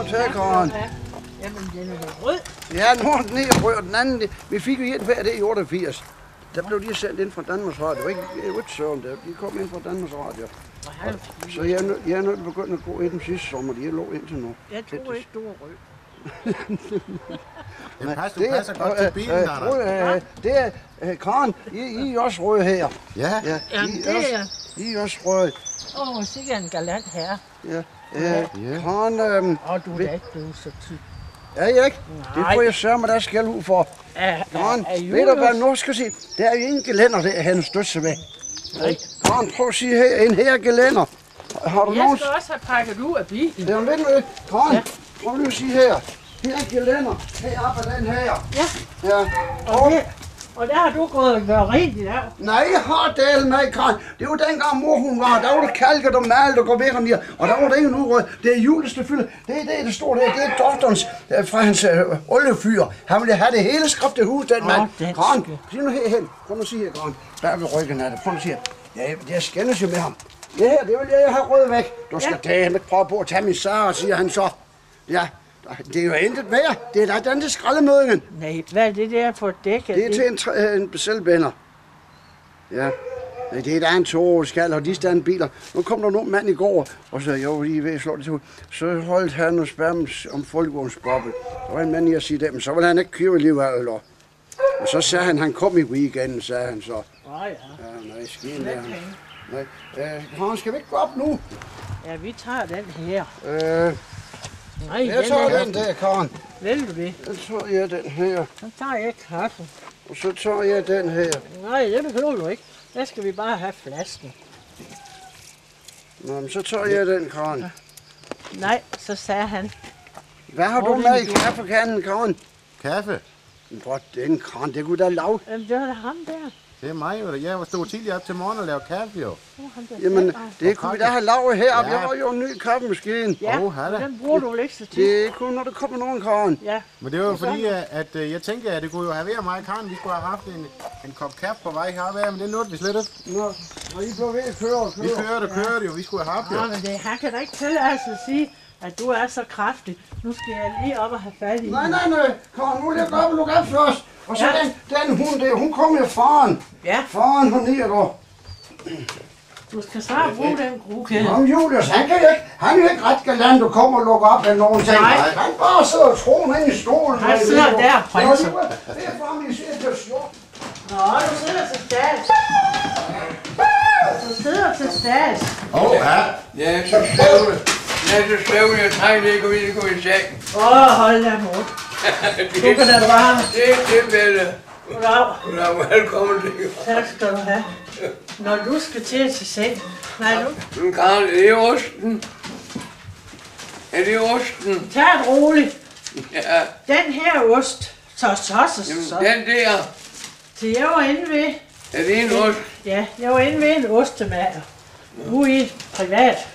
og tage, Karen. Ja. Jamen, den er rød. Ja, nu er den ene rød, og den anden, det- vi fik jo en hver det i 88. Der blev de sendt ind fra Danmarks Radio. Ikke, det jo ikke søren der. De kom ind fra Danmarks Radio. Og. Så jeg er, jeg er nødt til at begynde at gå i dem sidste sommer. De er lå indtil nu. Jeg tror ikke, du er rød. Det passer, du passer godt til bilen, øh, Anders. rød, øh, det er, øh, Karen, I, I er også røde her. Ja, Ja, Jamen, I, det også, er... I er også røde. Åh, oh, sikkert en galant herre. Ja. Øh, Karen, øh, Og du er da ikke blevet så tyk. er I ikke? Det Nej. får jeg sørge mig, der skal ud for. Er, Karen, er, er ved du hvad, nu skal jeg sige, der er jo ingen gelænder der, han stødse ved. Nej. Karen, prøv at sige her, en her gelænder. Har du Jeg nogen... skal også have pakket ud af bilen. Det er jo lidt med. Karen, Ja. prøv lige at sige her. Her er gelænder. Her oppe af den her. Ja, Ja. og, Og, det, og der har du gået og gjort rent i dag. nej, jeg har del med, Karen. Det var dengang mor hun var. Der var det kalket og malet og går væk om. Og der var det ikke nu rød. Det er juleste fylde. Det er det, der står der. Det er doktorens øh, fra hans øh, oliefyr. Han ville have det hele skrevet i hus, den mand. den Karen, sig nu herhen. Prøv nu at sige her, Karen. Der ved ryggen af det. Prøv nu at sige her. Ja, jeg skændes jo med ham. Det her, det vil jeg have rød væk. Du skal Ja. tage ikke prøve på at tage min Sara, siger han så. Ja, det er jo intet værd. Det er da den til skraldemødingen. Nej, hvad er det der for dæk? Det er til en, tr- øh, en selvbænder. Ja. Nej, det er der en to skal, og de stand biler. Nu kom der nogen mand i går, og så jo lige ved at slå det til. Så holdt han og spørgsmål om folkevogns boble. Der var en mand i at sige det, men så ville han ikke købe alligevel. Og, og så sagde han, han kom i weekenden, sagde han så. Åh ja. Ja, nej, skien der. Nej, øh, skal vi ikke gå op nu? Ja, vi tager den her. Øh, Nej, jeg tager er... den der, Karen. Vil du det? Så tager jeg den her, Så tager jeg kaffe. og så tager jeg den her. Nej, det behøver du ikke. Der skal vi bare have flasken. Nå, men så tager jeg den, Karen. Nej, så sagde han. Hvad har du Hvor med er i kaffekanden, Karen? kaffe. Hvor den kran, det kunne da lave. Jamen, det var da ham der. Det er mig jo. Jeg var stået tidligere op til morgen og lavede kaffe jo. Det der. Jamen, Ja, det kunne vi da have lavet her. Ja. Jeg har jo en ny kaffemaskine. Ja, Åh, han er- den bruger du vel ikke så tit. Det er kun, når der kommer nogen, Karen. Ja, Men det var jo fordi, at, at øh, jeg tænkte, at det kunne jo have været mig og Karen. Vi skulle have haft en, en kop kaffe på vej herved, men det nåede vi slet ikke. Nå, når I blev ved at køre og Vi køre. kørte og kørte jo. Vi skulle have haft jo. ja men det, han kan da ikke tillade sig at sige, at du er så kraftig. Nu skal jeg lige op og have fat i Nej, nej, nej. Karen, nu jeg gå op og lukke op først. Og så Ja. den, den hund der, hun kommer jo faren. Ja, Faren, hun ned og du skal snart bruge den grukælde. Om Julius, han kan ikke, han er jo ikke ret galant, du kommer og lukker op af nogen ting. Nej. Han bare sidder og tror inde i stolen. Han sidder der, prinsen. Det er for mig, siger til sjovt. Nå, du sidder til stats. Du sidder til stats. Åh, oh, ja. Ja, så søvn. Ja, så søvn. Jeg trænger ikke at ville gå i seng. Åh, oh, hold da mod. Du kan da bare... Det er det, Belle. Goddag. Goddag, velkommen til. Tak skal du have. Når du skal til til seng. Nej, nu. Men Karen, er det osten? Er det osten? Tag det roligt. Ja, Den her ost. Så, så, så, så. den der. Så jeg var inde ved... Er det en ost? Ja, jeg var inde ved en ostemager. Ude i privat.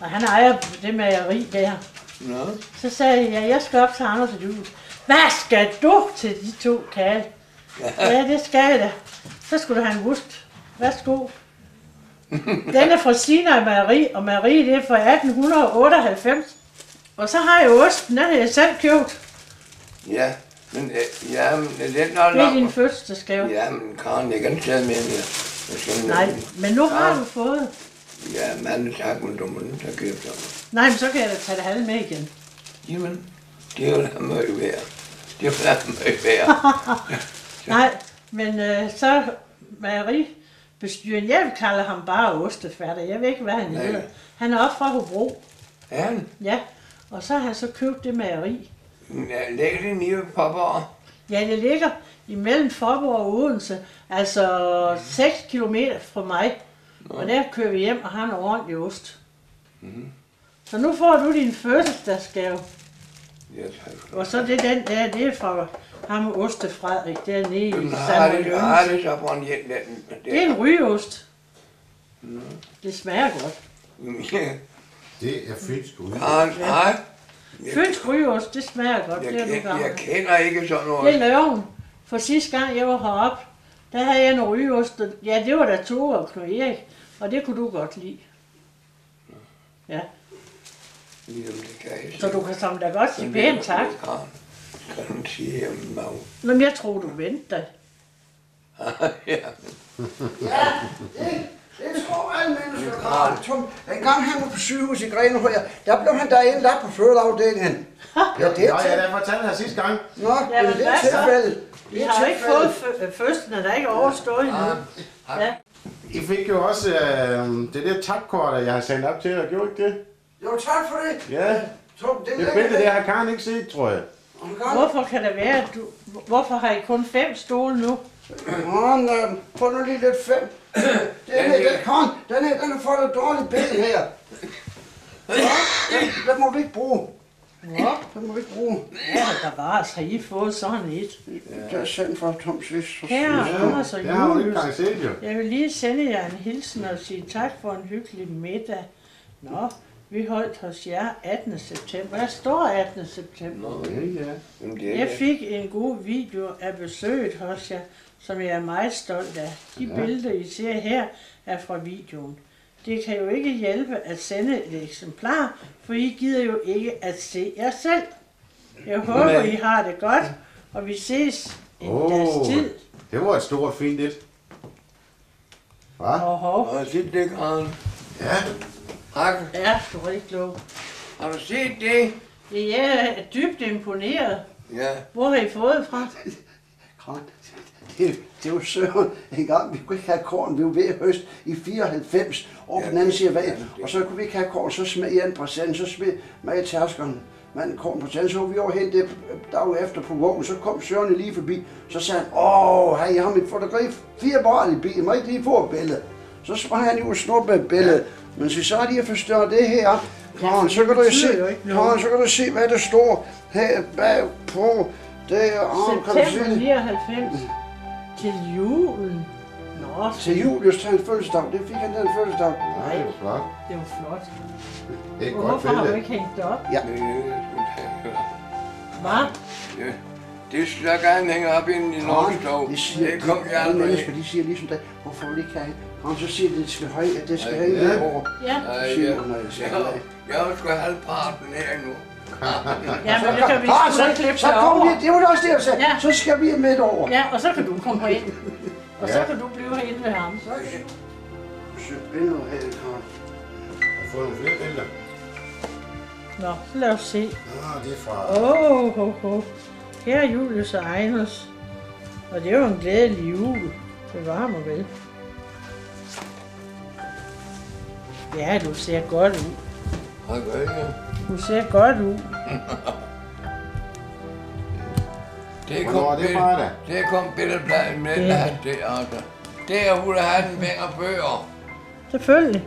Og han ejer det mageri der. Nå. Så sagde jeg, ja, jeg skal op til Anders og jul. Hvad skal du til de to kage? Ja, det skal jeg da. Så skulle du have en ost. Værsgo. Den er fra Sina Marie, og Marie det er fra 1898. Og så har jeg osten, den har jeg selv købt. Ja, men øh, ja, men den er Det er din lang. fødselsdagsgave. Ja, men Karen, jeg kan tage med mere. Jeg skal Nej, men nu har du fået. Ja, mange tak, men du må ikke have købt dem. Nej, men så kan jeg da tage det halve med igen. Jamen, det er jo da meget værd. Det er jo da meget værd. Nej, men øh, så Marie bestyren, jeg vil kalde ham bare ostefatter. Jeg ved ikke, hvad han Nej. hedder. Han er oppe fra Hobro. Er han? Ja, og så har han så købt det mejeri. Ja, Læg det nede på papper. Ja, det ligger imellem Forborg og Odense, altså 6 km fra mig. Og der kører vi hjem og har en ordentlig ost. Mhm. Så nu får du din fødselsdagsgave. Ja, tak. Og så det den der, det er fra ham Oste Frederik, dernede i Jamen, har San det, så brændt hjem den? Det er en rygeost. Det smager godt. Ja, Det er finsk ud. Karen, nej. Fynsk rygeost, det smager godt. Jeg, Det er du jeg, gammel. jeg kender ikke sådan Det noget. er løven. For sidste gang jeg var heroppe, der havde jeg en rygeost. og- Ja, det var da to og Knud Erik. Og det kunne du godt lide. Ja. Ligesom det kan jeg Så du kan som da godt sige pænt tak. Kan sige hjemme mag? Nå, men jeg tror, du venter. Ja. Ja, det, det tror alle mennesker. Tom, en gang han var på sygehus i Grenhøj, der blev han derinde lagt på fødeafdelingen. Ja, det Nå, er ja, der fortalte jeg sidste gang. Nå, Ja, men det er tilfældet. Vi Det er har jo ikke fået fø- fødslen, og der er ikke overstået endnu. Ja. I fik jo også øh, det der takkort, jeg har sendt op til jer. Gjorde ikke det? Jo, tak for det. Ja. Tom, det Det billede der har Karen ikke set, tror jeg. Hvorfor kan det være, at du... Hvorfor har I kun fem stole nu? Han, øh, få nu lige lidt fem. Den her, den, Karen, den her, den har fået et dårligt ben her. Ja, den, den må vi ikke bruge. Nå, Den må vi ikke bruge. ja, der var altså I fået sådan et. Det er sendt fra Tom Svis. Her, Det har engang set, jo. Jeg vil lige sende jer en hilsen og sige tak for en hyggelig middag. Nå, vi holdt hos jer 18. september. Der står 18. september. Nå, Ja, ja. jamen det er Jeg det. fik en god video af besøget hos jer, som jeg er meget stolt af. De Ja. billeder, I ser her, er fra videoen. Det kan jo ikke hjælpe at sende et eksemplar, for I gider jo ikke at se jer selv. Jeg håber, Nej. I har det godt, og vi ses en Åh. dags tid. Det var et stort, fint et. Hva? Og du set det, Karen? Ja. Har, ja, du er rigtig klog. har du set det? Ja, Jeg er dybt imponeret. Ja. Hvor har I fået fra? Karen, det, det var Søren en gang, vi kunne ikke have korn, vi var ved at høst i 94 over på den anden side af vejen, og så kunne vi ikke have korn, så smed jeg en præsent, så smed mig tærskeren manden korn på præsent, så var vi over hen det dag efter på vognen, så kom Søren lige forbi, så sagde han, åh, hey, jeg har mit fotografi, fire barn i bilen, må ikke lige få et billede? Så sprang han jo og snuppe et billede, men så så er de at forstørre det her, Karen, så kan du det se. Karen, så kan du se, hvad der står her bagpå. Det er, åh, kan du se September det? 99 til julen. Nå, Til Julius til hans fødselsdag. Det fik han den fødselsdag. Nej, det var flot. det var flot. Det er et godt Hvorfor har du billede. ikke hængt det op? Ja. Det, Hvad? det, det skal jeg gerne hænge op i Norgestov. de siger, Det kom jeg aldrig mennesker, de siger ligesom det. Hvorfor vil ikke have Kom, så siger det skal høje, at det skal hænge Ja. over. Ja, Ej, Siger ja. hun, når jeg siger Jeg, nej. jeg har sgu halvparten her nu. ja men det kan vi Ah, sgu så, da klippe så det kom vi, det var da også det, jeg sagde. Ja. Så skal vi midt over. Ja, og så kan du komme ind. Og så kan du blive herinde ved ham. Så billeder her, Karl. Jeg har fået nogle flere billeder. Nå, så lad os se. Ah, det er fra... Åh, oh, ho, ho. Her er Julius og Ejners. Og det er jo en glædelig jul. Det var mig vel. Ja, du ser godt ud. Har gør jeg? Du ser godt ud. Det Hvornår er det bill- fra da? Det kom billedbladet med, Det- ja. det altså. Det er Ulla Hattenbænger bøger. Selvfølgelig.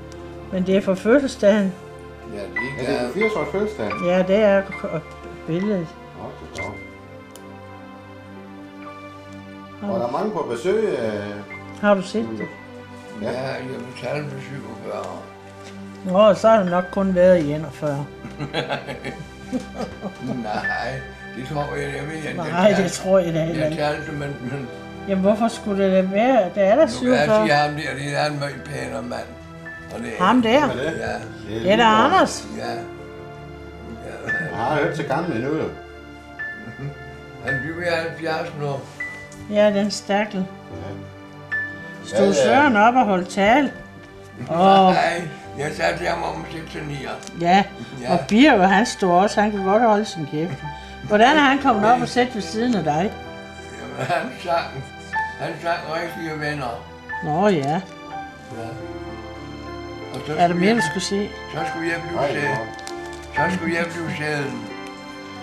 Men det er for fødselsdagen. Ja, Ja, det er kan. 80 års fødselsdag. Ja, det er k- billedet. Det er godt. Og der er mange på besøg. øh, Har du set det? Ja, jeg betalte med 47. Nå, så har det nok kun været i 41. Nej, det tror jeg, jeg ved. Jeg, Nej, det tror jeg da heller Jeg ikke. talte, men, men Jamen, hvorfor skulle det da være? Det er der nu kan jeg 47. sige ham der, det er en meget pænere mand. Og det er, Ham der. Er det? Ja, Det er da Anders. ja. Jeg har hørt til gamle endnu, jo. Han bygger 70 nu. Ja, den stakkel. Ja. Stod Søren op og holdt tale. Og Nej, jeg sagde til ham om 69. ja, Ja. og Birger, han stod også. Han kunne godt holde sin kæft. Hvordan er han kommet op og sætte ved siden af dig? Jamen, han sang, han sang rigtige venner. Nå ja. Ja. Og så Er der mere, jeg- du skulle se? Så skulle jeg blive sæden. Så skulle jeg blive sæden.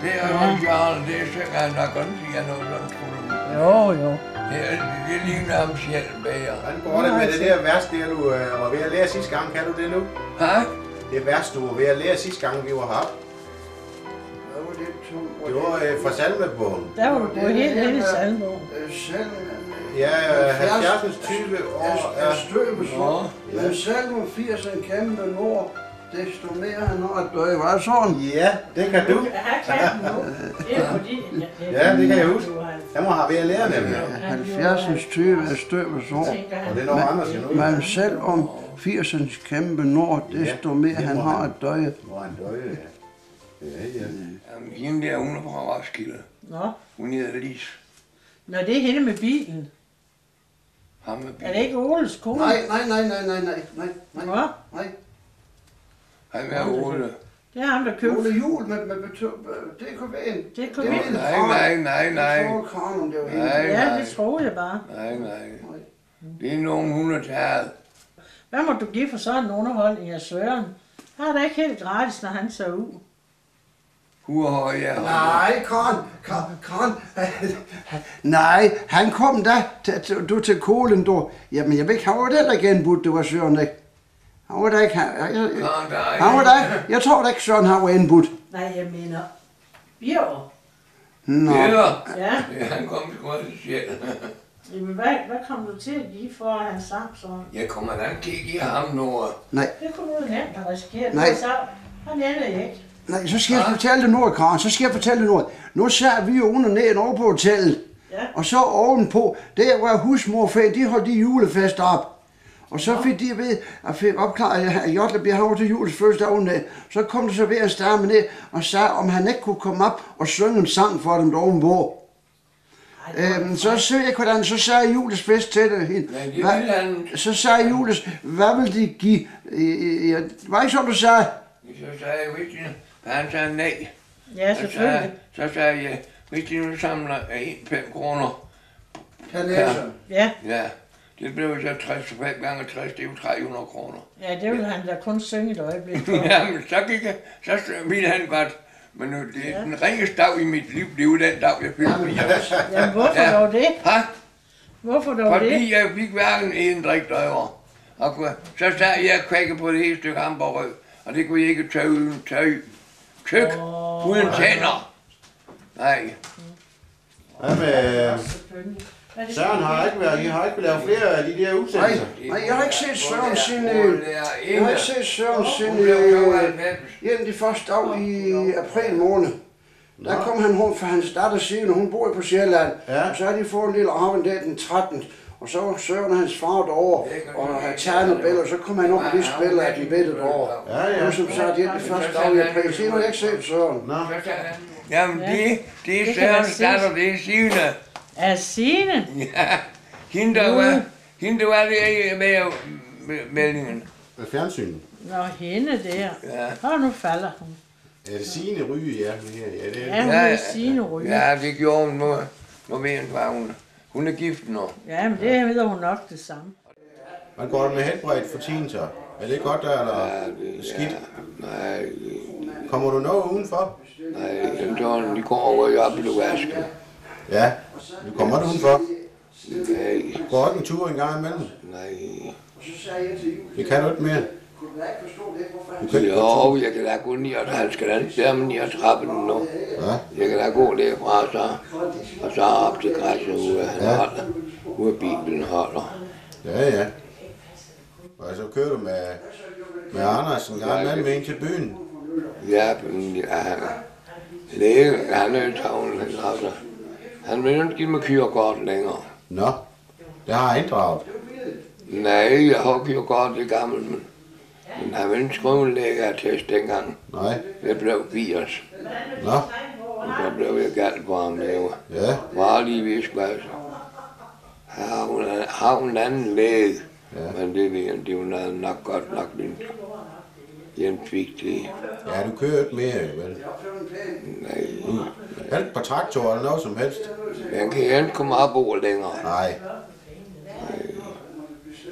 Det er jo Ja. Jarl, det synger han nok også, siger noget sådan, tror du. Jo, jo. Det, det ligner ham selv bager. Hvordan går det med det der vers, der du øh, var ved at lære sidste gang? Kan du det nu? Hå? Det vers, du var ved at lære sidste gang, vi var heroppe. Det, var øh, fra salmebogen. Der var du gået helt. Øh, Selv Ja, øh, 70. 20 år er støbesår. Ja. Men selv om 80 en kæmpe nord, desto mere han at døje. Var det sådan? Ja, det kan du. Han nu. Det er fordi... Ja, det kan jeg huske. Du Jeg må have ved at lære nemlig. 70 20 er tænker han. Og det andet, siger nu. Men selv om 80'ens kæmpe nord, desto mere han har at døje. Hvor han døje, ja. Ja, ja. Jamen, hende der, hun er fra Roskilde. Nå. Hun hedder Lis. Nå, det er hende med bilen. Ham med Er det bilen. ikke Oles kone? Nej, nej, nej, nej, nej, nej, nej, nej, Nå, nej. Han er Ole. det er ham, der købte. Ole Jul med, med, med, det kunne være en. Det kunne Det vi. er en Nej, nej, nej, Jeg nej. tror, Karen, om det var hende. Nej, Ja, nej. det tror jeg bare. Nej, nej. Det er nogen, hun har taget. Hvad må du give for sådan en underholdning af Søren? Han er da ikke helt gratis, når han ser ud. Hurhøj, ja. Nej, Karen, Karen, Karen. Nej, han kom da til, til, du til Kolen, du. Jamen, jeg ved ikke, var der ikke genbudt, det var Søren, ikke? Han var der ikke, han, jeg, jeg, er han var der ikke, jeg tror da ikke, Søren han var indbudt. Nej, jeg mener... Bjerg. Nå, Peter. Ja, Ja, han kom til grønne sjæl. jamen hvad, hvad kom du til at give for, at han sang sådan? Jeg kommer da ikke give ham noget. nej, Det kunne du nemt have risikeret. Nej. Så, han ender ikke. nej, så skal jeg fortælle dig noget, Karen, så skal jeg fortælle dig noget. Nu ser vi jo under ned over på hotellet, Ja. og så ovenpå, der var husmorfag, de holdt de julefest op. Og så fik de ved at fik opklaret, at Jotlebjerg han var til jules første dag ned. Så kom der så ved at starte med ned og sagde, om han ikke kunne komme op og synge en sang for dem derovre på. Det Øhm, så så jeg, hvordan, så sagde Jules bedst til det. hende. Det Hvad-. Så sagde Jules, hvad vil de give? Øh, øh, var ikke sådan, du sagde? Så sagde jeg, hvis de, han sagde nej. Ja, Så selvfølgelig. sagde, så sagde jeg, hvis de nu samler 1,5 kroner, Han Ja. Ja, ja, det blev så 60, 5 gange 60, det er jo 300 kroner. ja, det ville han da kun synge et øjeblik for. Jamen, så gik jeg, så ville han godt, men nu, det er den ringeste dag i mit liv, det er jo den dag, jeg fyldte 80. Jamen, hvorfor Ja. dog det? Ha? Hvorfor dog det? Fordi jeg fik hverken en drik døjer. Og kunne- så sad jeg og kvækkede på det hele stykke hamburgerød, og det kunne jeg ikke tage uden tøj. Tyk, Åh. uden tænder. Nej, Hvad med... Er det, Søren har ikke været, I har ikke lavet flere af de der Nej, udsendelser. nej, jeg har ikke set Søren siden... Øh, er Jeg har ikke set Søren siden blev øh, 92. en af de første dage i april måned. Der kom han home for hans datter Signe, hun bor på Sjælland. Ja. Og så har de fået en lille arven der den 13. Og så var Søren og hans far derovre, og havde tegnet billeder, så kom han op og lige spille af de bedte derovre. Ja, Det ja. var som sagt en af de første dage i april. Siden har jeg ikke set Søren. Nå, Jamen, det, det er Det Sørens se. datter, det er Signe. Er Signe? Ja, hende der var, hende der var der med med meldingen. med fjernsynet. Nå, hende der. Ja. Og nu falder hun. Er det Signe Ryge, ja? det her? Ja, det er Ja, hun Ja, er ja. Signe Ryge. Ja, det gjorde hun nu. Nu ved hun, hvad hun Hun er gift nu. Ja, men det ved hun nok det samme. Man går med helbredt for tiden, så. Er det godt der, eller Ja, det, skidt? ja, nej, Kommer du noget udenfor? nej, den sådan, de går over i op i vasken. Ja, du kommer du udenfor. Nej, Går ikke en tur en gang imellem. nej. Det kan du ikke mere. du han kan ikke Jo, jeg kan da gå ned, og han skal da ikke der ad trappen nu. Ja. Jeg kan da gå derfra, så, og så op til græsset, ude han Ja. holder. Ude bilen holder. Ja, ja. Og så kører du med, med Anders en gang imellem ind til byen. Ja, men ja, han, han er jo tavlen, altså. Han vil ikke give mig kørekort længere. Nå, det har jeg inddraget. Nej, jeg har kørekort det gamle, men, men han ville ikke skrive en lægeattest dengang. Nej, Jeg blev 80, nå, og så blev jeg galt på ham der. ja, Var lige viskvas. Har hun, har hun en anden læge? Ja. Men det ved jeg, det var nok godt nok Jens vigtige. ja, du kører ikke mere, vel? Nej, Alt på traktor eller noget som helst. jeg kan ikke komme op over længere. Nej.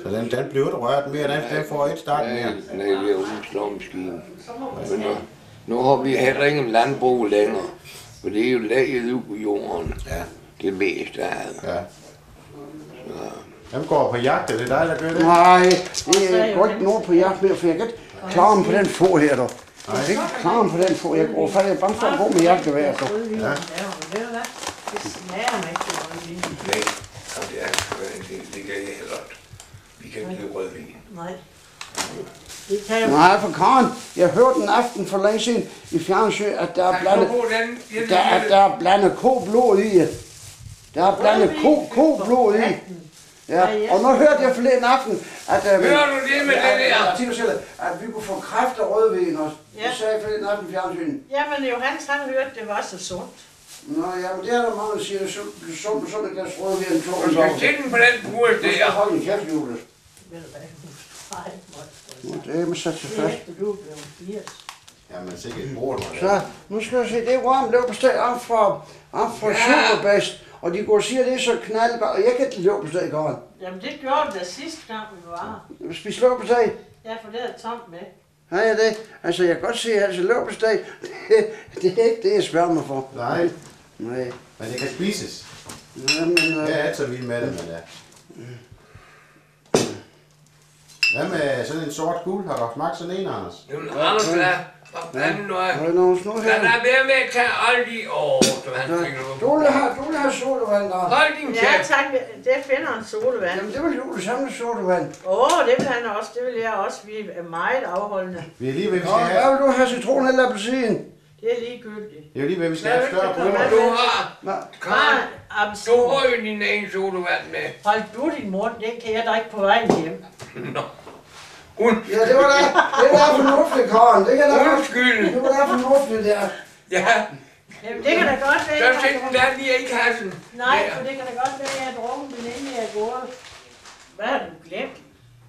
Så den, den bliver ikke rørt mere, den, den får ikke start Nej, mere. nej, det er jo en slåmaskine. Men nu, nu har vi heller ingen landbrug længere. For det er jo laget ud på jorden. Ja, Det meste af det. ja. Hvem går på jagt? Er det dig, der gør det? Nej, det er godt ikke nogen på jagt mere, for jeg kan ikke klare mig på den få her, dog. Jeg kan ikke klare mig på den få. Jeg går faktisk jeg er bange for at gå med jagtgevær. Ja. Ja. du hvad? Det smager mig ikke. Nej, og det, er, det, det kan jeg heller ikke. Vi kan ikke lide rødvin. Nej. Jeg Nej, for Karen, jeg hørte en aften for længe siden i fjernsyn, at der er blandet, der, er, der er blandet koblod i. Der er blandet ko, koblod i. Ja, Ja, og nu hørte jeg forleden aften, at, øh, Hører du det med det der? at, at, at, at vi kunne få kræft af rødvin også. Ja. Det sagde jeg forleden aften i fjernsynet. Jamen, Johannes, han hørte, det var så sundt. Nå, ja, men det er der mange, der siger, så sundt sådan et glas rødvin. To Du skal sætte den på den bur Du skal der. holde en kæft, Jules. Ved du hvad? Det er med sat til det er fast. du er blevet 80. Jamen, sikkert Så, nu skal jeg se, det er varmt leverpostej om fra, om fra Ja. Superbest. Og de går og siger, at det er så knaldgodt, og jeg kan ikke lide leverpostej, Karen. Jamen, det gjorde det da sidste gang, vi var. Spis leverpostej. Ja, for det er tomt med. Ja, ja, det. Altså, jeg kan godt se, at altså, leverpostej, det, det er ikke det, jeg spørger mig for. Nej, Nej. men det kan spises. Jamen, øh, Jeg er så vild med det, men ja. Hvad med sådan en sort guld? Har du smagt sådan en, Anders? Jamen, Anders, hvad? Hvad fanden nu er? har med at tage alle de... Åh, så han fik Du vil have, du vil have sodavand, der. Hold din Ja, kæft. tak. Det finder en sodavand. Jamen, det vil Jules samle sodavand. Åh, oh, det vil han også. Det vil jeg også. Vi er meget afholdende. Vi er lige ved, vi skal hvad have... vil du have, citron eller appelsin? Det er ligegyldigt. Det er lige ved, vi skal Hvad have større bryder. Du har... Karen, du har jo din egen sodavand med. Hold du din mund, den kan jeg drikke på vejen hjem. Nå. Und, Ja, det var da, det var da fornuftigt, Karen. Det kan da godt. undskyld. Det var da fornuftigt, der. Ja, Jamen, det kan da godt være, så jeg sæt den der lige i kassen. Nej, Der. for det kan da godt være, at jeg har drukket den, inden jeg er gået. Hvad har du glemt?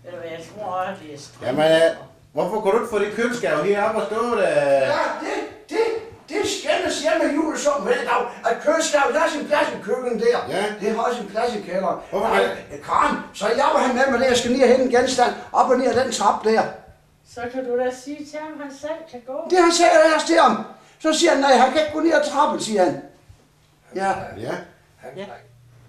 Eller hvad jeg tror, at det er strøm. Jamen, øh, hvorfor går du ikke få det køleskab heroppe og stå der? Ja, det, det, det skændes hjemme i jules om hver dag, at køleskabet, er sin plads i køkkenet der. Ja. Det har sin plads i kælderen. Hvorfor Nej, det? Karen, så jeg var han med mig der, jeg skal lige hente en genstand op og ned ad den trap der. Så kan du da sige til ham, at han selv kan gå. Det han sagde jeg også til ham. Så siger han, nej, han kan ikke gå ned ad trappen, siger han. Ja, Ja. Ja.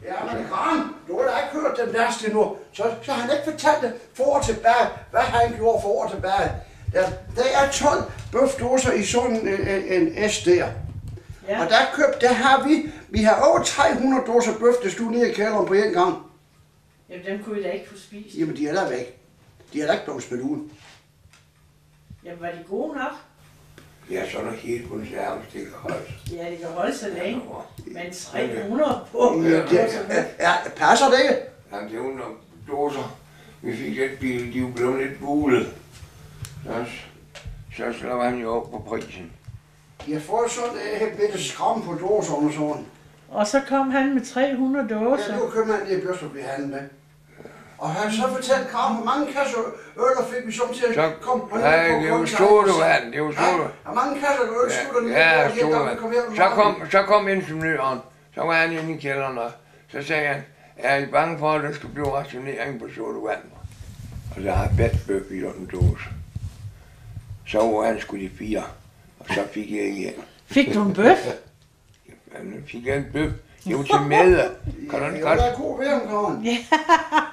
ja, men Karen, du har da ikke hørt den værste endnu. Så, så har han ikke fortalt det for år tilbage, hvad han gjorde for år tilbage. Der, der er 12 bøfdåser i sådan en, en, en S der. Ja. Og der købt, der har vi, vi har over 300 dåser bøf, der stod nede i kælderen på en gang. Jamen, dem kunne I da ikke få spist. Jamen, de er der væk. De er der ikke blevet spillet ud. Jamen, var de gode nok? Ja, så er der helt konserven, det kan holde. Ja, det kan holde så længe. Men 300 på. Ja, det, er, passer det ikke? Ja, det er jo nogle dåser. Vi fik et bil, de er jo blevet lidt bulet. Så, så slår han jo op på prisen. Jeg får sådan et bitte skram på dåserne og sådan. Og så kom han med 300 Ja, dåser. det var købmanden i Bjørstrup, vi handlede med. Og han så fortalte Karen, hvor mange kasser øl og fik vi som til Så, at komme og nej, det er jo sodavand, det er jo sodavand. Ja, hvor mange kasser øl skulle der ned? Ja, og lige der, hjem sodavand. Så kom, så kom ingeniøren. Så var han inde i kælderen, og så sagde han, er I bange for, at der skal blive rationering på sodavand? Og så har jeg bedt bøf i den dåse. Så var han skulle de fire, og så fik jeg igen. Fik du en bøf? Han fik jeg en bøf. Det var til mad. Kan du Ja, ikke det godt? var da god ved ham, Karen.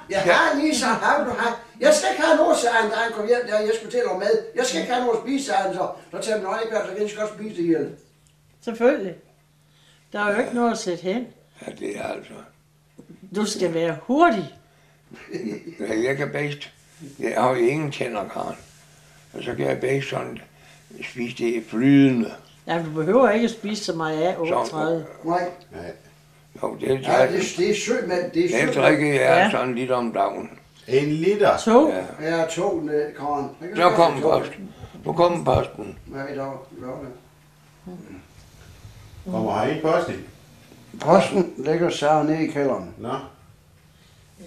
Jeg har lige så har du har. Jeg skal ikke have noget, sagde han, da han kom hjem, der jeg skulle til at lave mad. Jeg skal ikke have noget at spise, sagde han så. Så tager han, nej, ikke, så kan jeg godt spise det hele. Selvfølgelig. Der er jo ikke noget at sætte hen. Ja, det er altså. Du skal være hurtig. Ja, jeg kan bedst. Jeg har jo ingen tænder, Karen. Og så kan jeg bedst sådan spise det flydende. Ja, du behøver ikke at spise så meget af 38. Nej, Nej. Jo, det, ja, er det, det er sødt, mand. Det er det sødt. drikker jeg Ja. sådan lidt om dagen. En liter. To. Ja. Ja, tog ned, Karen. Så kom tog. posten. Nu kom posten. Ja, i dag. lørdag. Kommer her i? Posten ligger så nede i kælderen. Nå,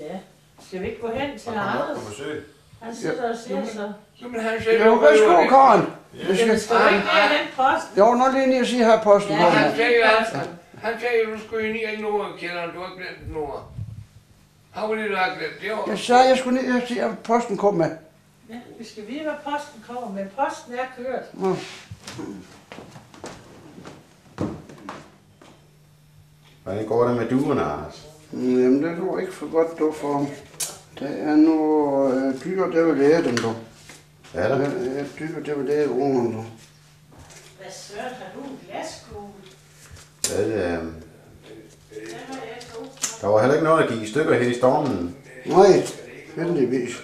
Ja. Skal vi ikke gå hen til så kommer Anders? på besøg. Han sidder og siger så. Jamen, han sagde, Jo, værsgo, Karen. Det Jamen, skal... skal du ikke ned hen posten? Jo, nå lige ned og sige her posten Ja, kommer. Han sagde, at, han sagde, at du skulle ind i Nordkælderen. Du har glemt Nord. Har du det, du har glemt? Det. Jeg sagde, jeg skulle ned og sige, at posten kom med. Ja, vi skal vide, hvad posten kommer, men posten er kørt. Nå. Hvordan går det med duerne, Anders? Jamen, det går ikke for godt, du, for der er noget øh, dyr, der vil lære dem, du. Er Der er dyr, der vil lære ungerne, du. Hvad søren, har du en glaskugle? Har jeg to. der var heller ikke noget, der gik i stykker her i stormen. Nej, heldigvis.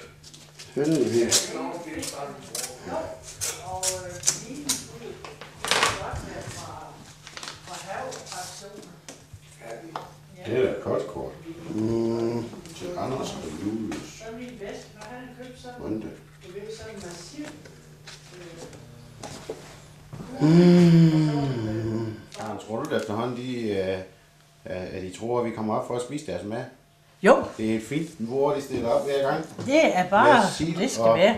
Heldigvis. Godt havfraktionen. Det er da et kostkort. Vi Mm, Til Anders og Julius. Er sådan en massiv. Karen, tror du at efterhånden, de, øh, at de tror, at vi kommer op for at spise deres mad? Jo, Det er et fint bord, de stiller op hver gang. det er bare, det skal og- være.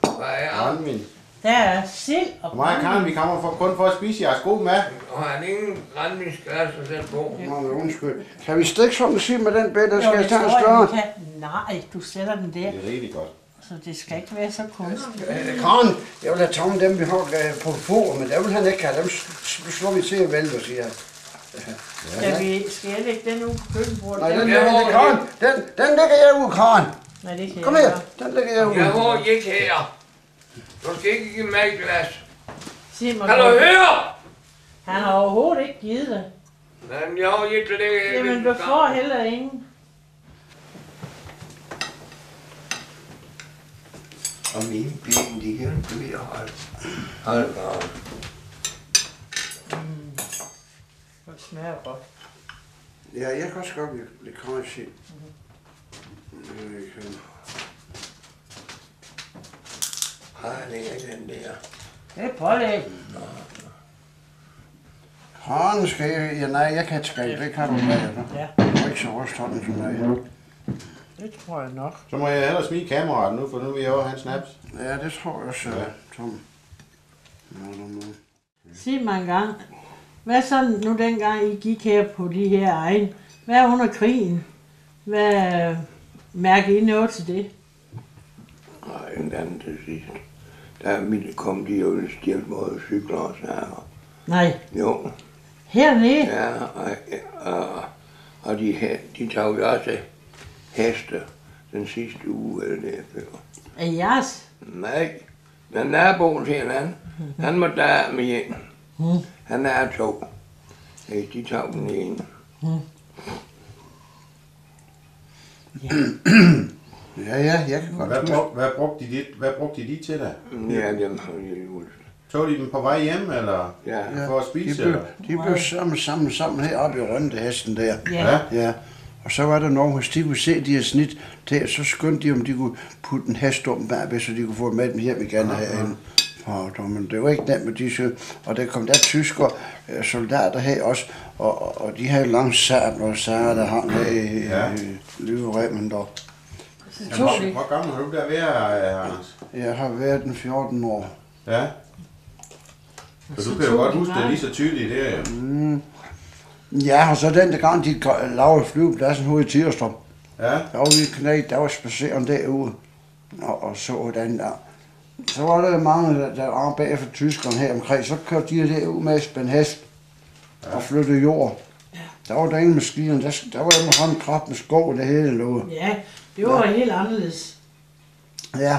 Hvad er Brandvin. Der er sild og Og mig og Karen, vi kommer for, kun for at spise jeres gode mad. Og han ingen grænvinsglas at sætte på. Nå, men undskyld. Kan vi stikke sådan en sig med den bed, der skal jeg tage en større? kan. Nej, du sætter den der, Det er rigtig godt. så det skal ikke være så kunstigt. Øh, Karen, jeg vil have tomme dem, vi har øh, på for, men der vil han ikke have. Dem slår vi til at vælte, siger jeg. Skal, vi, skal jeg lægge den ud på køkkenbordet? Nej, den Den- Karen. Den, den lægger jeg ud, Karen. Nej, det kan Kom jeg her, den lægger jeg ud. Jeg har ikke her. Du skal ikke give mig et glas. Sig mig, Kan du høre? Han har overhovedet ikke givet det. Men jeg har ikke det. Jamen, du får heller ingen. Og mine ben, de kan blive holdt. Hold bare. Det smager godt. Ja, jeg kan også godt lide lidt Karen se. Øh, Har det ikke den der? Det er pålæg. Karen skal jeg... Ja, nej, jeg kan ikke skrive. Det kan du med. Ja, Du er ikke så rystånden som mig. det tror jeg nok. Så må jeg hellere smide kameraet nu, for nu vil jeg over hans snaps. Ja, det tror jeg også, ja. Tom. Nå, nå, nå. Sig mig en gang. Hvad så nu dengang I gik her på de her egen? Hvad er under krigen? Hvad mærker I noget til det? Nej, en anden til sidst. Der kom de jo stjælt både cykler og sager. Nej, Jo, hernede? ja, og, og, og de, de tog jo også heste den sidste uge eller det før. Er jeres? Nej, men naboen til han, han må der med en. Han er to. Hey, de tog den ene. Ja, ja, jeg kan godt Hvad, huske. brug, hvad, brugte de, dit- hvad brugte de de til da? Ja, dem har jeg jo. Tog de dem på vej hjem, eller Ja. for at De spise? blev, Eller? de blev sammen, sammen, sammen heroppe i Røntehesten der. Ja. Ja. Og så var der nogen, hvis de kunne se de her snit, der, så skyndte de, om de kunne putte en hest om bagved, så de kunne få med dem hjem igen herinde. Og, men det var ikke nemt med disse, og der kom der tyskere øh, soldater her også, og, og- og de havde langt sabler og sager, der hang her i, Ja. ja. i Lyveremmen der. Så tog de. hvor gammel har du der været, øh, Anders? Jeg har været den 14 år. Ja. Så Så du kan jo godt huske det lige så tydeligt der, ja. Ja, og så den der gang, de lavede flyvepladsen ude i Tirstrup. Ja, Der var vi knæ, der var spaceret derude og, og så den der. Så var der mange, der, der var bagefter tyskerne her omkring. Så kørte de der ud med spænde hest og flytte jord. Der var der ingen maskiner, der, der var en håndkraft med skov og det hele lå. Ja, det var helt anderledes. Ja,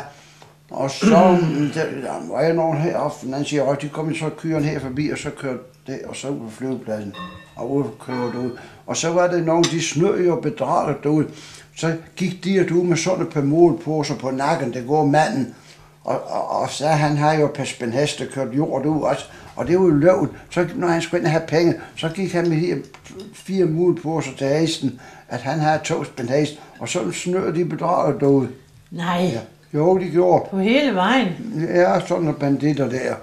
og så der, der var jeg nogen heroppe, den siger, og de kom så kørende her forbi, og så kørte det, og så ud på flyvepladsen, og ud kørte ud. Og så var det nogen, de snød jo bedraget derude. Så gik de ud med sådan et par målposer på nakken, det går manden. Og, og, og så han har jo per spændt hest og kørt jord ud også. Og det var jo løvt. Så når han skulle ind og have penge, så gik han med her fire målposer til hesten, at han havde to spændt hest. Og så snød de bedraget derude. Nej, Ja. Jo, de gjorde. på hele vejen. Ja, sådan nogle banditter der.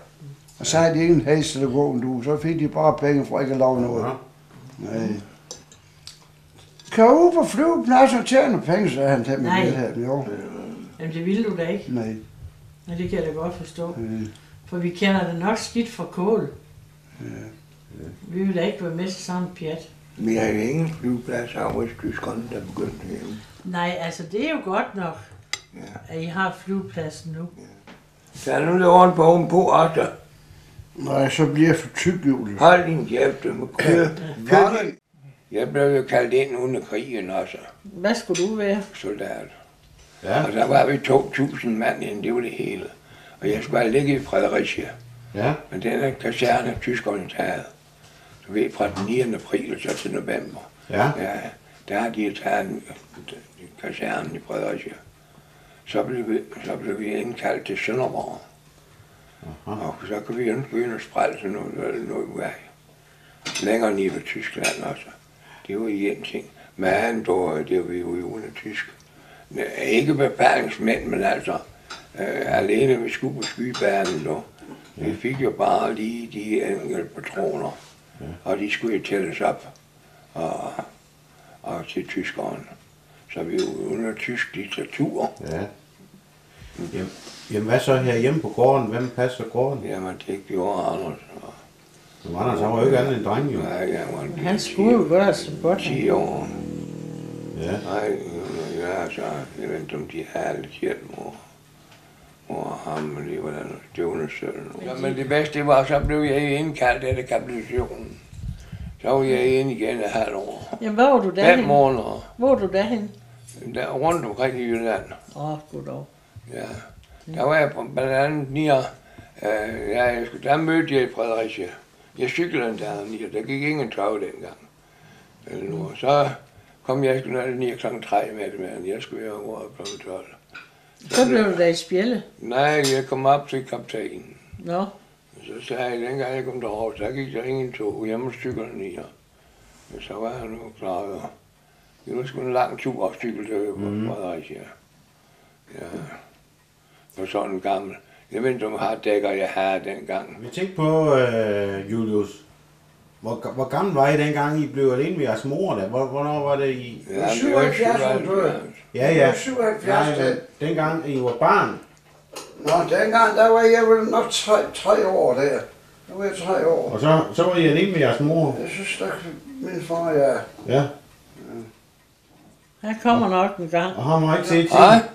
Og så havde de ingen hest eller vågen, du. Så fik de bare penge for ikke at lave noget. Ja. Nej. Kør ud på flyvepladsen og tjene penge, sagde han til mig. Nej. Vilhelm. Jo, Jamen, det ville du da ikke. nej. Ja, det kan jeg da godt forstå. Øh, For vi kender det nok skidt fra kål. Vi vil da ikke være med til sådan en pjat. Vi har jo ingen flyveplads af Østtyskerne, der begyndte her. Nej, altså det er jo godt nok, Ja. at I har flyvepladsen nu. Så er nu det ordentligt på oven på også. Nej, så bliver jeg for tyk, Julie. Hold din kæft, du må køre. Jeg blev jo kaldt ind under krigen også, Hvad skulle du være? soldat. Ja, Og så var vi 2.000 mand ind, det var det hele. Og jeg skulle ligge i Fredericia. ja. Men den er kaserne, tyskerne taget. Ved, fra den 9. april og så til november. Ja. Ja, der har de taget en- kasernen i Fredericia. Så blev vi, så blev vi indkaldt til Sønderborg. Og så kan vi begynde at sig noget, noget vej. Længere nede ved Tyskland også. Det var en ting. Men tog, det var jo uden tysk. Ikke befalingsmænd, men altså øh, alene vi skulle på skybanen, og vi fik jo bare lige de enkelte patroner, og de skulle jo tælles op og, og til tyskeren. Så vi jo under tysk diktatur. Ja. Jamen, jamen hvad så her hjemme på gården? Hvem passer gården? Jamen, det gjorde Anders. Og, Jamen, Anders, han var jo ikke andet end dreng, jo. nej, jeg var en Han skulle jo have så godt. 10 år. Ja. Nej, ja, så jeg ved ikke, om de har lidt hjælp og, og ham, var den støvende søn. Ja, men det bedste det var, så blev jeg indkaldt af det kapitationen. Så var jeg ind igen et halvt år. Jamen, hvor var du Fem derhen? måneder. Hvor var du derhen? Der, rundt omkring i Jylland. Åh, oh, goddag. Ja. Der var jeg på blandt andet nier. Øh, ja, der mødte jeg i Fredericia. Jeg cyklede der nier. Der gik ingen tog dengang. Eller nu. Så kom jeg sgu ned 9 kl. 3 med det, men jeg skulle være over kl. 12. Så blev du da i spjælde. Nej, jeg kom op til kaptajnen. Nå, Så sagde jeg, dengang jeg kom derover, så gik der ingen tog. Jeg må cykle nier. Men så var han nu klar. Og det var sgu en lang tur at cykle til på Fredericia. Ja. For sådan en gammel. Jeg ved ikke, om har dækker jeg havde dengang. Vi tænkte på, øh, Julius, hvor, hvor gammel var I dengang, I blev alene ved jeres mor da? Hvor, hvornår var det I... Ja, det var 77 hun døde. 77. Ja, ja. 77 Nej, men det. Dengang I var barn. Nå, dengang, der var jeg vel nok tre, tre år der. Der var jeg tre år. Og så, så var I alene ved jeres mor. Jeg synes, der min far, ja. Ja. han kommer nok en gang. Og ham har ikke set Hej. siden.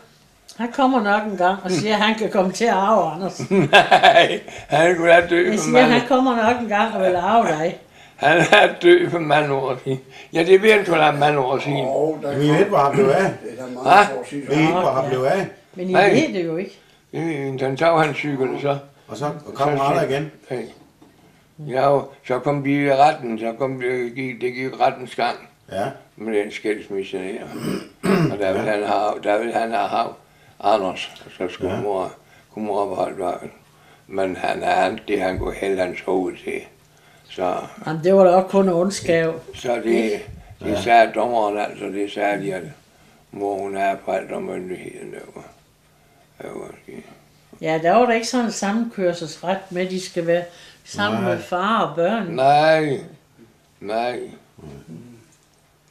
Han kommer nok en gang og siger, at han kan komme til at arve Anders. Nej, han kunne have dø Jeg siger, at han kommer nok en gang og vil arve dig. Han er dø for mange år siden. Ja, det ved han mange år siden. Der Vi ved ikke, hvor han blev af. Det er meget år siden. Vi ved ikke, hvor han blev af. Men I Nej. ved det jo ikke. Den tog han cykel, så. Og så kom han aldrig igen. Hey. Ja, så kom de i retten, så kom det, gik, det gik rettens gang Ja. med den skilsmisse der. og der ville han have, der ville han have haft Anders, så skulle Ja. ja. mor, kunne mor beholde vejen. Men han er han, det han kunne hælde hans hoved til. Så, Jamen, det var da også kun ondskab. så det, det sagde dommeren altså, det sagde de, at mor hun er forældremyndigheden over det. Ja, der var der ikke sådan en sammenkørselsret med, at de skal være sammen Nej. med far og børn. Nej, nej,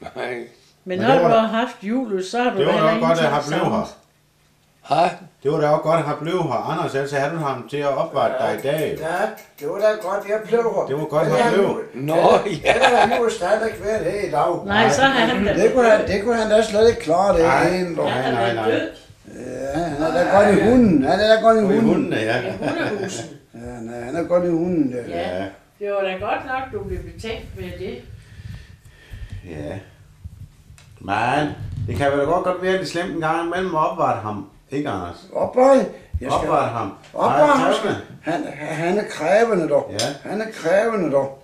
nej. Men Men når du da- har haft Julius, så har du Det var heller da godt, at ingenting han blev savnet. her. Hej. Det var da også godt, at han blev her. Anders, ellers havde du ham til at opvarte dig i dag. jo. Ja, det var da godt, jeg blev her. Det var godt, Men han blev. Nå, Det ja. var da nu stadig været her i dag. Nej, så har han da... Det kunne han, det kunne han da slet ikke klare, det Nej. er Nej, nej, nej. Ja, han er da godt i hunden. Han er da godt i Og i hunden. ja. I hundehusen. Ja, nej, han er godt i hunden. Der. Ja. Ja. Det var da godt nok, du blev betænkt med det. Ja. Men det kan vel godt godt være lidt slemt en gang imellem at opvarte ham. Ikke, Anders? Opvej. Jeg skal Opvarte ham. opvej. Nej, Han, han, han er krævende dog. Ja. Han er krævende dog.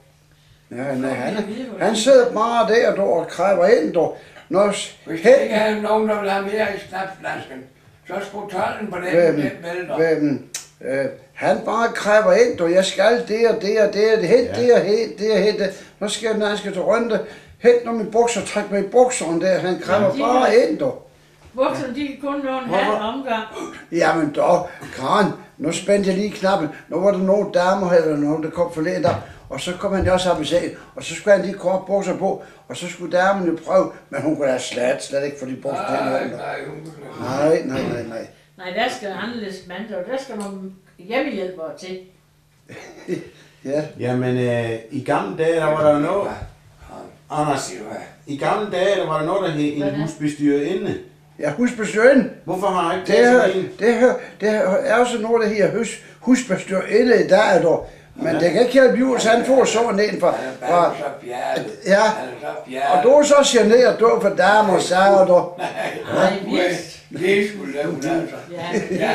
Ja, nej, han, er- han sidder bare der dog, og kræver ind dog. Når Hvis der ikke er nogen, der vil have mere i snapsflasken, så skulle tolden på den, Hvem? Hvem? Øh, han bare kræver ind, og jeg skal det og det og det og det, helt Ja. det og helt det og helt det. Så skal jeg, når han skal til runde, hent nogle i bukser, træk mig i bukserne der. Han kræver Ja. bare ind, dog. Bukserne, de kan kun nå en halv omgang. Jamen dog, Karen, nu spændte jeg lige knappen. Nu var der nogle damer, eller nogen, der kom forleden der. Og så kom han jo også op i sagen, og så skulle han lige kort bukser på, og så skulle damen jo prøve, men hun kunne da slet, slet ikke få de bukser til. Nej, nej, Nej, nej, nej, nej. Nej, der skal anderledes mand, og der skal nogle hjemmehjælpere til. Ja, Jamen, øh, i gamle dage, der var der noget... ikke. Anders, i gamle dage, der var der noget, der hed en da? Ja husbestyrende. Hvorfor har han ikke Det, her, det, her, det her er også noget, der her hus, husbestyr inde i dag, dog. Men det kan ikke hjælpe Jules, han får sådan en fra, er fra så. Ja. Er så og du er så generet, du er for damer og sager, du. Nej. Det skulle lave altså. Ja,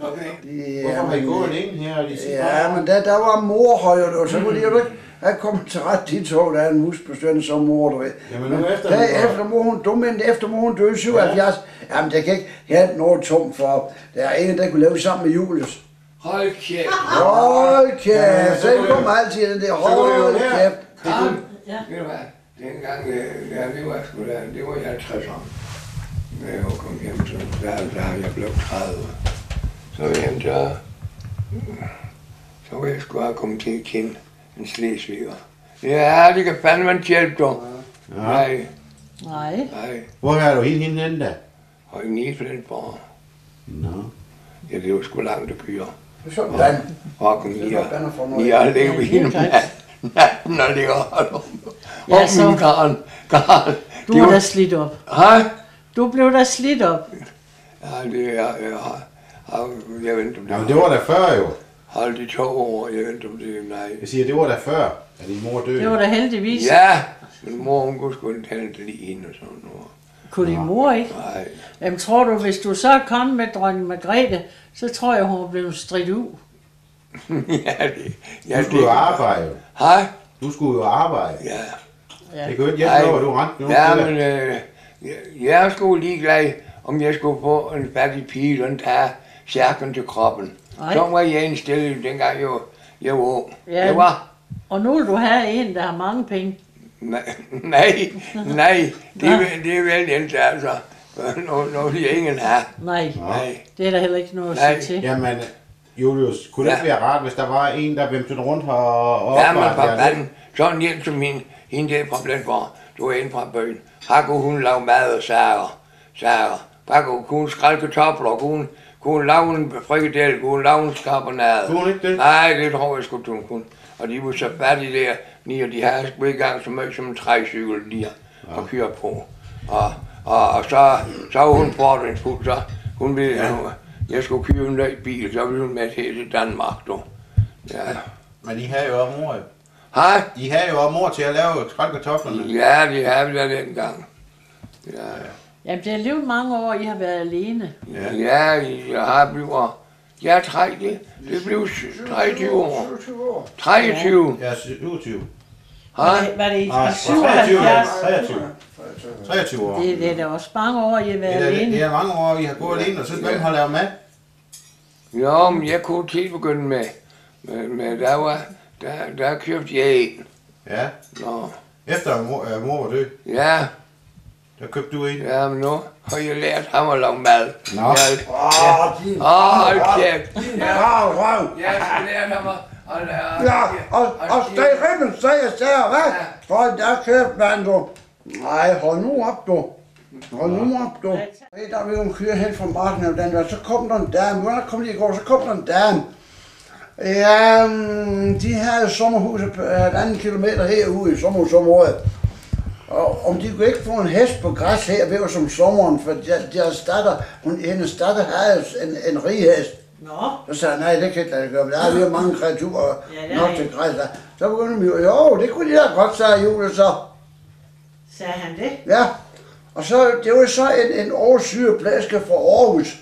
Okay. Hvorfor har I gået ind her Ja, men der, der var mor højere, du, så kunne de jo ikke have kommet til ret dit tog, der er en husbestyrende som mor, du ved. Jamen nu efter Der han efter mor, hun dumme, efter mor, hun døde i 77. Jamen, det kan ikke hjælpe noget tom for. Der er ingen, der kunne lave sammen med Julius. Hold kæft. Hold Ja, kæft, så så kommer det- altid den der, hold kæft. Karl, Ja. ved du hvad? Dengang, øh, ja, det var sgu da, det var jeg 50 år. Da jeg kommet hjem, så der, der jeg blev 30. Så var jeg hjem der, så var jeg sgu have kommet til at kende en slesviger. Ja, det kan fandme ikke hjælpe dig. Ja. Nej, Nej. nej. Hvor er du helt henne da? Og i Niflensborg. Nå. Ja, det var sgu langt at køre. Sådan. Og kom Det lige var banner for og noget. lige og ligge ved Ja, hende er natten og ligge og om, Ja, om så- min garn. garn. Du var var- da slidt op. Hej? Du blev da slidt op. Ja, det er, jeg, jeg, har- jeg ved ikke om det Jamen, det var da før jo. Holdt i to år, jeg ved ikke om det er nej. Jeg siger, det var da før, at din mor døde. Det var da heldigvis. Ja, min mor hun kunne sgu ikke hente lige hende og sådan noget. Kunne din mor ikke? Nej, Jamen tror du, hvis du så kommet med dronning Margrethe, så tror jeg, hun er blevet stridt ud. ja, det, ja, Du skulle jo arbejde. Hej? Du skulle jo arbejde. Ja. Ja. Det kunne ikke hjælpe at du rendte nu. Ja, men øh, jeg, jeg er sgu ligeglad, om jeg skulle få en fattig pige, og tage særken til kroppen. Nej. Så var jeg indstillet, dengang jeg, var- jeg var ung. Ja. Jeg var, Og nu vil du have en, der har mange penge. nej, nej, nej, det, er, vel- det er vel ikke, altså. Nu, nu vil jeg ingen have. Nej, Nej, det er der heller ikke noget at Nej. sige til. Jamen, Julius, kunne det Ja. ikke være rart, hvis der var en, der vimsede rundt her og ja, men opvarmede for jer lidt? fanden, sådan en som hende, hende der fra Blendborg, du er inde fra byen. Her kunne hun lave mad og sager, sager. Kunne kunne hun skrælle kartofler, kunne hun, kunne hun en frikadelle, kunne hun en skarbonade. Kunne hun ikke det? Nej, det tror jeg sgu, hun kunne. Og de var så fattige der, ni, og de havde sgu ikke engang så meget som en træcykel, de har at køre på. Og, og, og så, så var hun fordringsfuld, så hun ville, ja. jeg skulle købe en ny bil, så ville hun med til Danmark, du. Ja. Men I havde jo også mor. jo. Hej? I havde jo også mor til at lave skraldkartoflerne. Ja, det har vi da dengang. Ja, Jamen, det er alligevel mange år, I har været alene. Ja. ja jeg har blivet... Jeg er 3, det, blev 23 år. 23. Ja, 27. Var Hej? det, var det i Nej, i 23. 77? 23. 23 år. Det, det er da også mange år, I har været Det er, det alene. er mange år, I har gået alene, og så hvem har lavet mad? Jo, men jeg kunne til begynde med, med, med der var, der, der købte jeg en. Ja. Nå, Efter mor, øh, mor var død, ja, der købte du en. ja, men nu har jeg lært ham at lave mad. Nå. Ja, Åh, din Åh, hold kæft. Ja, røv, røv. jeg har lært ham at, at lære. Ja, og, og steg ribben, så jeg siger, hvad? Hold da kæft, mand, du. Nej, hold nu op, du. Hold nu op, du. Hey, der vil jo en kyr hen fra marken, og den der, så kom der en dame. Hvornår kom de i går? Så kom der en dame. Ja, de havde sommerhuset på et andet kilometer herude i sommerhusområdet. Og om de kunne ikke få en hest på græs her ved som sommeren, for der- deres datter, hun, hendes datter havde en, en righest. Nå, Så sagde jeg, nej, det kan jeg ikke lade gøre, men der er vi mange kreaturer Ja, nok til græs. der. Så begyndte de jo, jo, det kunne de da godt, sagde Julie så. sagde han det? Ja, og så, det var så en, en årsygeplejerske fra Aarhus,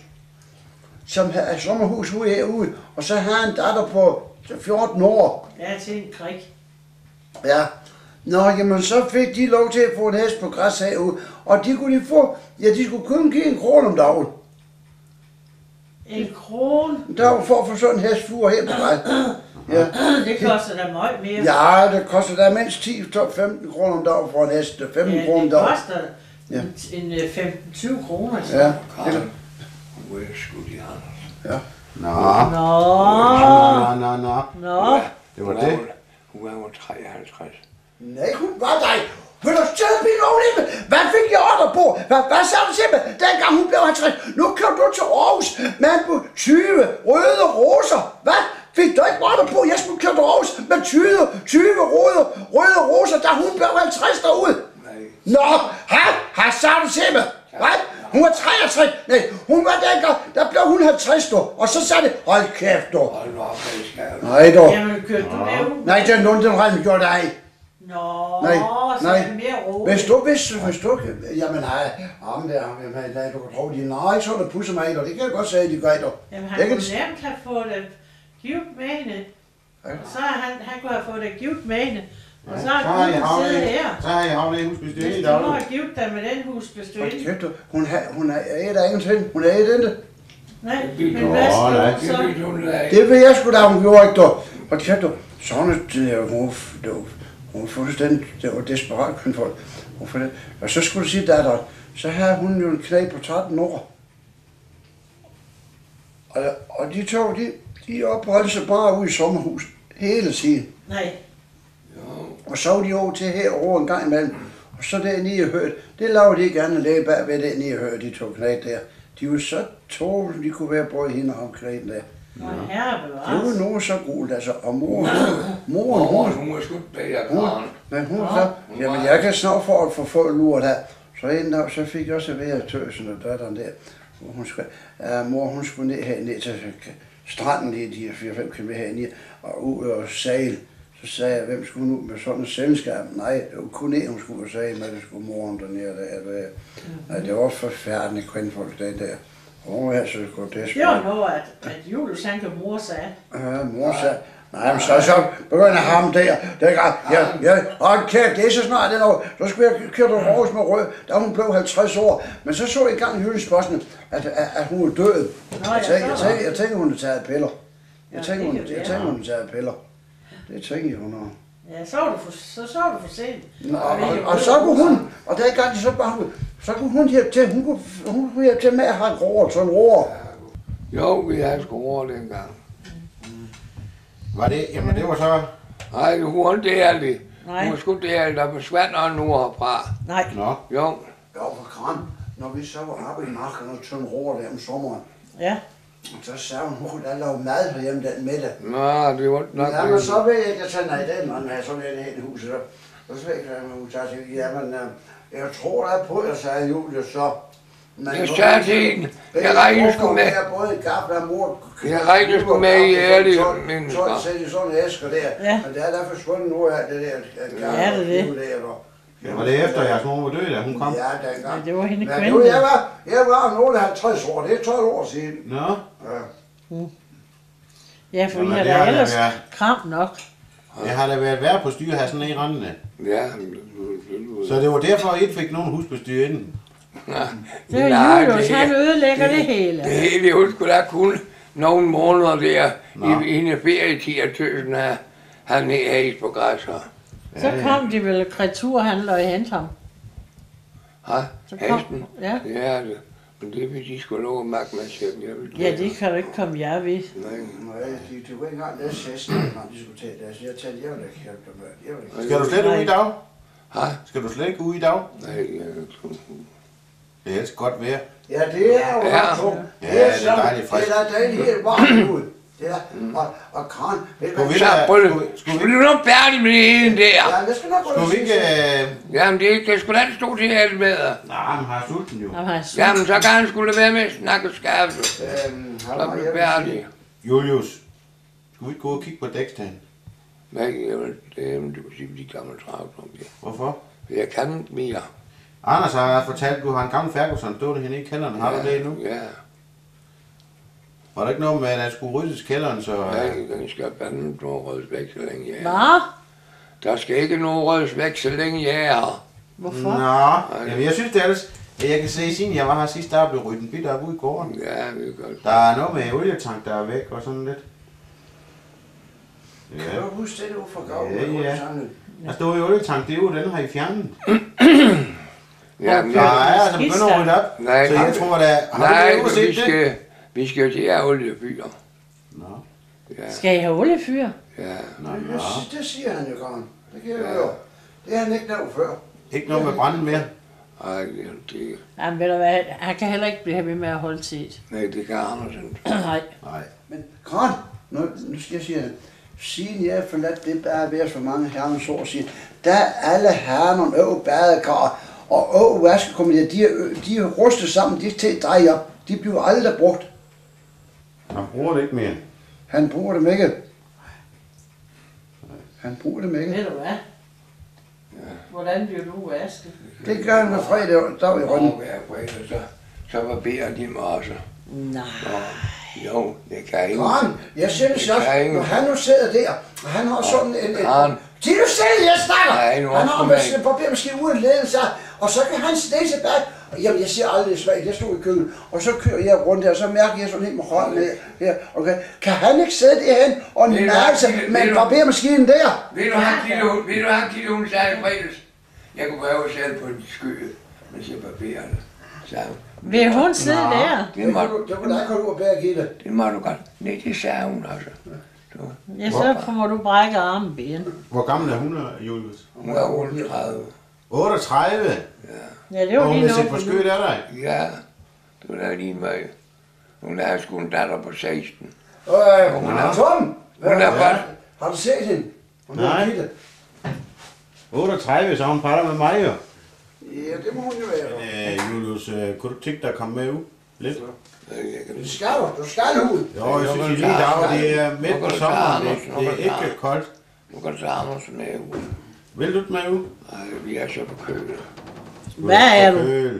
som havde sommerhus ude herude, og så havde han en datter på 14 år. Ja, til en krig. Ja. Nå, jamen så fik de lov til at få en hest på græs herude, og de kunne de få, ja, de skulle kun give en krone om dagen. En krone, Der var for at få sådan en hest fur her på græs. Ja. det koster da meget mere. Ja, det koster da mindst 10-15 kroner om dagen for en hest. 15 Ja, kroner om det dagen. koster Ja. en, en øh, 15-20 kroner. Så. Ja. Karl, hvor sgu de Anders? Nå. Nå, Nå, nå, nå. nå. Det var det. Hun var jo 53. Nej, hun var dig. Vil du stille min ovne? Hvad fik jeg ordre på? Hvad, hvad sagde du til mig, dengang hun blev 50? Nu kører du til Aarhus med en på 20 røde roser. Hvad? Fik du ikke ordre på, jeg skulle køre til Aarhus med 20, 20 røde, røde roser, da hun blev 50 derude? Nej. Nå, hvad? Hvad sagde du til mig? Hvad? Hun var 63. Nej, hun var dengang, der blev hun 50 nu. Og så sagde det, hold kæft du. Hold op. Nej dog. Jamen, kørte du derud? Nej, den Lundenrand gjorde det ej. Nå, Nej, så nej. er det mere roligt. Hvis du vidste, hvis du kan... Jamen nej, ham der, der, der, du kan tro, de nej, så er der pusser mig og det kan jeg godt sige, de gør dog. Jamen, Det han kan kunne nemt have fået det givet med hende. Og så er han, han kunne have fået det givet med hende. Og så Så har hun siddet her. så har I havnet i. Det er Hvis helt du må have givet dig med den. Hold kæft. Hun har, hun har æder ingenting. Hun har æder ikke. Nej, Det men hvad skal nej. du Det så? Det vil jeg sgu da, hun gjorde ikke dog. Hold kæft, du. Sådan et, øh, hun, var fuldstændig, det var desperat kvindfolk. Hun for det. Og så skulle du sige, datter, så havde hun jo en knæ på 13 år. Og, og de to, de, de opholdt sig bare ude i sommerhus hele tiden. Nej. Og så var de over til herover en gang imellem. Og så dernede i hørt, det lavede de gerne læge bag ved dernede i hørt, de to knæ der. De var så tål, de kunne være både hende og omkring der. Herre Det var nogen så gult, altså. Og mor, mor, Mor, hun, hun sgu bedre hun, men hun så, jamen jeg kan snart for at få få luret her. Så en dag, så fik jeg også ved tøsen og datteren der. Hvor hun skrev, ja, mor hun skulle ned her ned til stranden lige de 4-5 km hernede og ud og sejle. Så sagde jeg, hvem skulle nu med sådan en selskab? Nej, det var kun en, hun skulle sejle med, det skulle moren dernede. Der, der. Nej, det var forfærdeligt kvindfolk, den der. Og hun var så godt det. Det var noget, at, at Julius han kan mor sagde. Ja, mor sagde, nej, men så, så begynder ham der, der gang, ja, ja, hold kæft, det er så snart det år, så skulle jeg køre til Aarhus med rød, da hun blev 50 år, men så så jeg i gang i Jyllandsposten, at, at, at hun var død. Nå, Jeg tænkte, jeg tænkte, jeg tænkte, hun havde taget piller. Jeg tænkte, det hun, jeg tænkte, hun havde taget piller. Det tænkte jeg, hun havde. Ja, så var du for, så, så var du for sent. Nå, og, og, og, så kunne hun, og der gang de så bare, så kunne hun hjælpe til, hun kunne, hun kunne hjælpe til med at have et roer, sådan roer. Jo, vi havde sgu over dengang. Var det, jamen det var så... Nej, hun var ikke ærlig. Nej. Hun var sgu det ærlig, der forsvandt også nu herfra. Nej. Nå, Jo, Ja, for kran, når vi så var oppe i marken og en roer der om sommeren, Ja. Så sagde hun, hun kunne da lave mad herhjemme den middag. Nå, det var ikke nok. Ja, men så ved jeg ikke, at jeg nej, den mand har sådan et helt hus. Og så ved jeg, at hun sagde jamen, øh, jeg tror der er på, jeg sagde Julie så. Men Jeg sagde til hende, jeg regner sgu med. Jeg både gaffel og mor. Jeg regner sgu med, I er ærlige mennesker. Så sætter de sådan en æsker der. Ja. Men det er der forsvundet noget af det der. Ja, det er det. Det. var det efter jeres mor var død, da hun kom? Ja, dengang. Nej, det var hende Men kvinden. jeg var, jeg var nogle 50 år, det er 12 år siden. Nå, Ja. Ja, for Jamen, I har det da ellers været- kram nok. jeg har da været værd på styr her sådan en i rendene. Ja, Så det var derfor, I ikke fik nogen husbestyr inden. Det er Nej, Julius, det- han ødelægger det hele. Det hele, jeg skulle da kun nogle måneder der Nå. i, i en ferietid af tøsen her. Han er is på græsser. Så kom de vel kreaturhandler og hente ham. Ha? Så kom, Hesten? ja. Det er det. Men det vil de skulle love magt med selv. Jeg vil ja, det kan du ikke komme jer ved. Nej. Nej, de, de kunne ikke engang læse hesten, når de skulle tage det. Så jeg tænkte, jeg vil ikke hjælpe dem med. Jeg vil ikke. Skal du slet ud i dag? Ha? Skal du slet ikke ud i dag? Nej, jeg Det er godt vejr. Ja, det er jo Ja. ret tungt. Ja, det er så- dejligt frisk. Det er dejligt helt varmt ud. Det er, og, og kran. Ved du Skulle vi Så prøv skulle- skulle vi- Skulle du nu færdig med det ene der? Ja, jeg skal nok gå Skulle vi ikke... Øh... Jamen, det kan sgu da ikke stå til alt med. Nej, men har sulten jo. Jamen, han så kan han skulle være med at snakke skærpe. Øhm, Så er færdige. sige- Julius, skulle vi ikke gå og kigge på dækstagen? Nej, jeg vil, det er, du kan sige, de gamle travlt om det. Hvorfor? Jeg kan ikke mere. Anders har fortalt, at du har en gammel Ferguson stående henne i kælderen. Har du det nu? Ja. Var der ikke noget med, at der skulle ryddes kælderen, så... Nej, den skal fandme noget rødes væk, så længe jeg er. Hvad? Der skal ikke noget rødes væk, så længe jeg er her. Hvorfor? Nå, jamen jeg synes det ellers, at jeg kan se, siden jeg var her sidst, der er blevet ryddet en bit op ude i gården. Ja, vi gør det. Der er noget med olietank, der er væk og sådan lidt. Kan Ja, du huske det, du fra gav? Ja, ja. der stod i olietank, det er jo den her i fjernen. Ja, men Der jeg, er altså begyndt at rydde op. Nej, så jeg tror, der har nej, du set det? Skal, vi skal til her oliefyr. Nå, Ja, Skal I have oliefyr? ja. nå, Det, nå. det siger han jo, Karen. Det kan jeg jo høre. Det har han ikke nævnt før. Ikke noget med branden mere. Ej, det, det, Jamen, ved du hvad, han kan heller ikke blive ved med at holde til det. nej, det kan Andersen. Nej. Nej. Men Karen, nu, nu skal jeg sige det. Siden jeg forladt det bare ved for mange herrens år siden, der er alle herrerne over badekar og over vaskekommodier, de, er, de er rustet sammen, de er til at dreje op. De bliver aldrig brugt. Han bruger det ikke mere. Han bruger dem ikke. Han bruger dem ikke. Ved du hvad? Hvordan bliver du vasket? Det gør han med fredag, der i rønnen. Og hver fredag, så, så var beder de mig også. Nej. Og, jo, det kan ikke. Karen, jeg synes Det også, når han nu sidder der, og han har sådan en... en Karen. Til du selv, jeg snakker! Nej, nu han også har sin papirmaskine uden ledelse, og så kan han snige sig bag Jamen, jeg siger aldrig det er svagt. Jeg stod i køkkenet, og så kører jeg rundt der, og så mærker jeg sådan helt med hånden her. her. Okay. Kan han ikke sidde derhen og du nærme sig med en du- barbermaskine der? Ved du, han kilo, ved du, han kilo, hun sagde i fredags? Jeg kunne at sætte på en sky, mens jeg barberer det. sagde hun. Vil hun sidde der? Det må, Det kunne da ikke holde ud og bære Gitte. det må du godt. Nej, det sagde hun altså. Så, Ja, så må du brække armen ben. Hvor gammel er hun, Julius? hun er 38. 38? Ja, det Og var hun lige nok. på skødt af dig? Ja, det var da lige med. Hun er sgu en datter på 16. Øh, Hun er- Tom, hvad, Hun er hvad- bare... har du set hende? Hun Nej. Gitte. 38, så hun patter med mig jo. Ja, det må hun jo være. Øh, Julius, øh, kunne du tænke dig at komme med ud? Lidt? Det skal du. Du skal ud. Jo, jeg synes lige i dag, det er midt på du sommeren, det, det er du ikke koldt. Nu kan du tage Andersen med ud. Vil du med ud? Nej, vi er så på kølet. Hvad er du?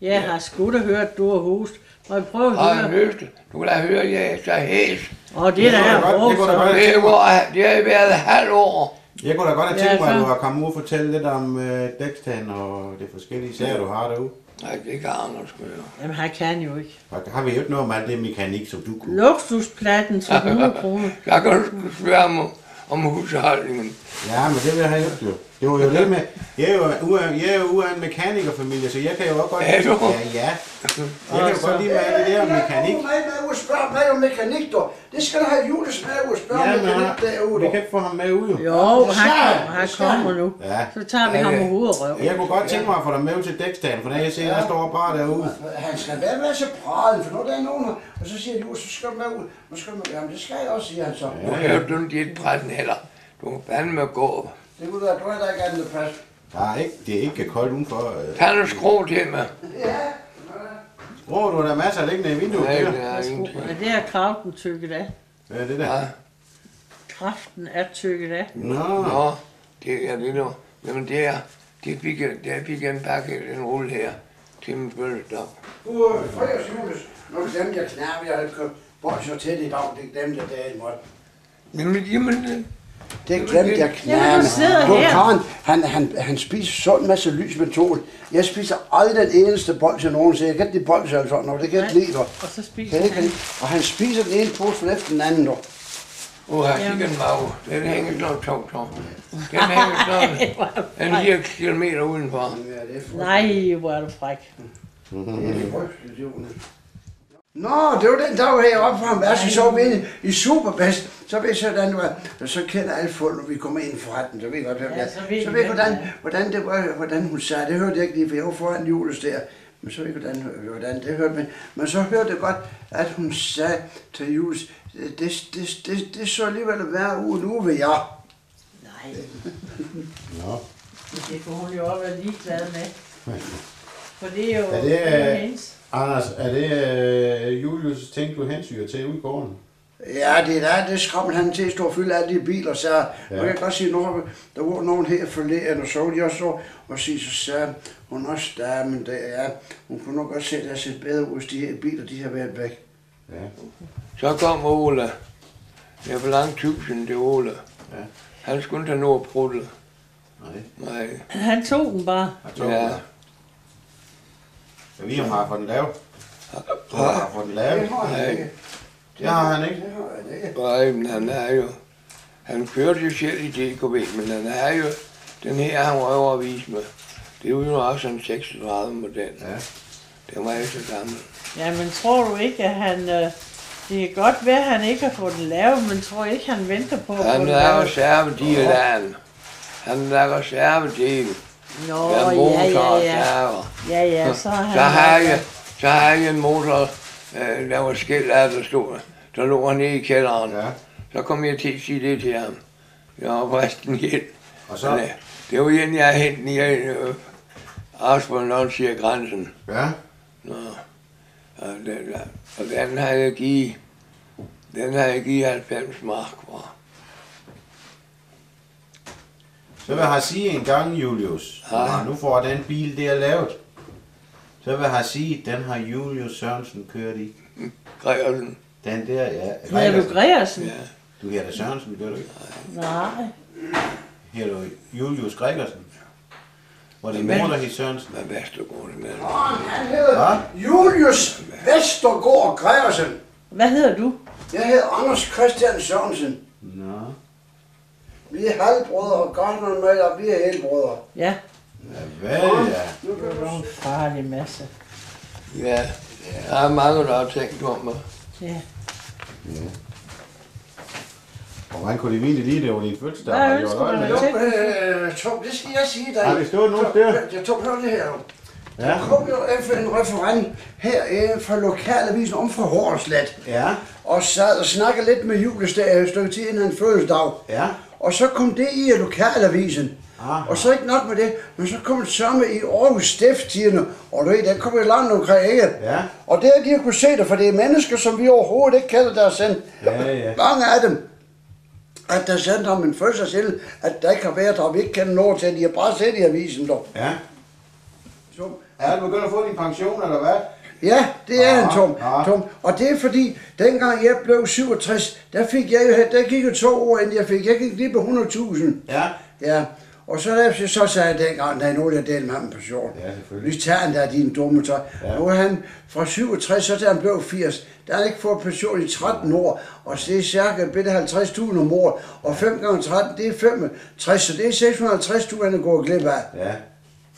Jeg har sgu da hørt, at du har host. Må jeg prøve at høre? løste. Du kan da høre, at jeg er så hæs. Og det der er godt- det har været halvt år. Jeg kunne da godt have Ja, tænkt mig, at du har kommet ud og fortælle lidt om øh, dækstagen og det forskellige sager, du har derude. Nej, det kan Anders gøre. Jamen, han kan jo ikke. Og der har vi jo ikke noget om alt det mekanik, som du kunne. Luksusplatten til 100 kroner. Jeg kan sgu spørge om, om husholdningen. Ja, men det vil jeg have jo. Det var jo det med, jeg er jo, ua- jeg er jo en mekanikerfamilie, så jeg kan jo også godt Er du? Ja, ja. Jeg kan jo godt lide med alt det der mekanik. Du med med og spørge mig om mekanik, du. Det skal du have Julius med og spørge om Ja, mekanik derude. vi kan ikke få ham med ud jo. Jo, han, han. kommer nu. Ja. Så tager vi ham Ja, ja. hovedet og. Jeg kunne godt tænke mig at få dig med ud til dækstagen, for da jeg ser, der står bare derude. Han skal være med så pralen, for når der er nogen, her, og så siger Julius, så skal du med ud. Nu skal du med, jamen det skal jeg også, siger han så. Nu kan du ikke dit prætten heller. Du må fandme gå. Det kunne da, du er der ikke andet. Der er ikke, det er ikke koldt udenfor. øh. Tag nu skrå til mig. Ja, Åh, du har da masser liggende i vinduet. Nej, der. det er ingenting. Ja, det er kraften tykket af. Hvad er det der? Ja. Kraften er tykket af. Nå, Nå, det er det nu. Jamen det er, det fik jeg, det fik jeg en pakke, en rulle her, til min fødselsdag. du er fredags Julius. Nu glemte jeg knap, jeg havde købt så tæt i dag, det glemte jeg dagen måtte. Jamen, jamen, Det glemte jeg Jamen, knap. du. Karen, han, han, han spiser sådan en masse lys med tål. Jeg spiser aldrig den eneste bold til nogen, så jeg kan ikke lide bold til sådan noget. Det kan jeg ikke lide. Og så spiser han. lide. Og han spiser den ene pose efter den anden, dog. Åh, her kigger den mag. Den hænger sådan to, to. Den hænger sådan en 9 kilometer udenfor. Ja, er. Nej, hvor er du fræk. Det er frygteligt, Jonas. Nå, det var den dag heroppe fra ham. Altså, så var vi inde i Superbest. Så ved jeg sådan. Og så kender alle folk, når vi kommer ind for retten. Så ved jeg godt, hvem Ja, så ved Så ved jeg, hvordan, hvordan, det var, hvordan hun sagde. Det hørte jeg ikke lige, for jeg var foran Jules der. Men så ved jeg, hvordan, hvordan det hørte man. Men så hørte jeg godt, at hun sagde til Jules, det, det, det, det, det så alligevel være uge nu ved jeg. Nej, Nå. det kunne hun jo også være ligeglad med. For det er jo Er det, er hendes. Anders, er det øh, Julius ting, du hensyger til ude i gården? Ja, det er der, det skræmmer han til at stå og fylde alle de biler, så ja. Ja. jeg kan godt sige, når der var nogen her forleden, og så de også så, og sige, så sagde hun også der, men det er, hun kunne nok godt se, at det har set bedre ud, hvis de her biler, de har været væk. Ja. Så kom Ole. Jeg forlangte tusind til Ole. Ja. Han skulle ikke have noget pruttet. Nej. Nej. Han tog den bare. Jeg tror, Ja. ja. Jeg ved, om han har fået den lavet. Du har fået den lavet. Det har han Nej. ikke. Det har han ikke. Det har han ikke. Nej, men han er jo... Han kørte jo selv i DKV, men han er jo... Den her, han var over at vise med. Det er jo også en 36 model. Ja. Den var ikke så gammel. Jamen, tror du ikke, at han... Øh, det kan godt være, at han ikke har fået den lavet, men tror ikke, han venter på at få Han den er lavet? reservedel af han. Han er reservedel. Nå, Der er ja, motor ja, ja. Ja, ja, så har han... Så har jeg, så har jeg en motor, øh, der var skilt af, der stod. Der lå han nede i kælderen. Ja. Så kom jeg til at sige det til ham. Jeg har forresten hjælp. Og så? Det var en, jeg hentede i øh, når siger grænsen. Ja. Nå. Og den, og den har jeg givet, den har jeg givet 90 mark for. Så vil jeg sige en gang, Julius, Ja. nu får den bil der lavet, så vil jeg sige, den har Julius Sørensen kørt i. Gregersen. Den der, ja. Ja, du Gregersen. Gregersen? Ja. Du hedder Sørensen, gør du ikke? Nej. Hedder du Julius Gregersen? Var det mor, der hed Sørensen? Med Vestergaard med. Han hedder Julius Vestergaard Gregersen. Hvad hedder du? Jeg hedder Anders Christian Sørensen. Nå. Vi er halvbrødre, og Gardner med, og vi er helbrødre. Ja, Ja, vel, ja. det var en farlig masse. Ja, der er mange, der har tænkt om mig. Ja. Og hvordan kunne de vide lige, det var din fødselsdag? Hvad ønsker du dig det? til? Øh, Tom, det skal jeg sige dig. Har det stået nogen steder? Jeg tog hør det her. Ja. Der kom jo efter en referent her øh, fra lokalavisen om fra Hornslet. Ja. Og sad og snakkede lidt med Julius der et stykke tid inden hans fødselsdag. Ja. Og så kom det i lokalavisen. Aha. Og så ikke nok med det, men så kom det samme i Aarhus Stifttidene, og du ved, der kom et langt omkring, ikke? Ja. Og det har de kunne se det, for det er mennesker, som vi overhovedet ikke kender, der sendt. Ja, ja. Mange af dem, at der sendte ham en fødselsdag at der ikke har været, og vi ikke kender noget til, de har bare set i avisen, dog. Ja. Så, Er du begyndt at få din pension, eller hvad? Ja, det er en tom, ja. tom. Og det er fordi, dengang jeg blev 67, der fik jeg der gik jo to år, inden jeg fik, jeg gik lige på 100.000. Ja. Ja, og så, der, så sagde jeg dengang, der er nogen, der delte med ham en pension. Ja, selvfølgelig. Vi tager han der, din dumme tøj. Ja. Nu er han fra 67, så til han blev 80. Der har han ikke fået pension i 13 år, og så det er cirka bedre 50.000 om året. Og 5 gange 13, det er 65, så det er 650.000, han er gået glip af. Ja.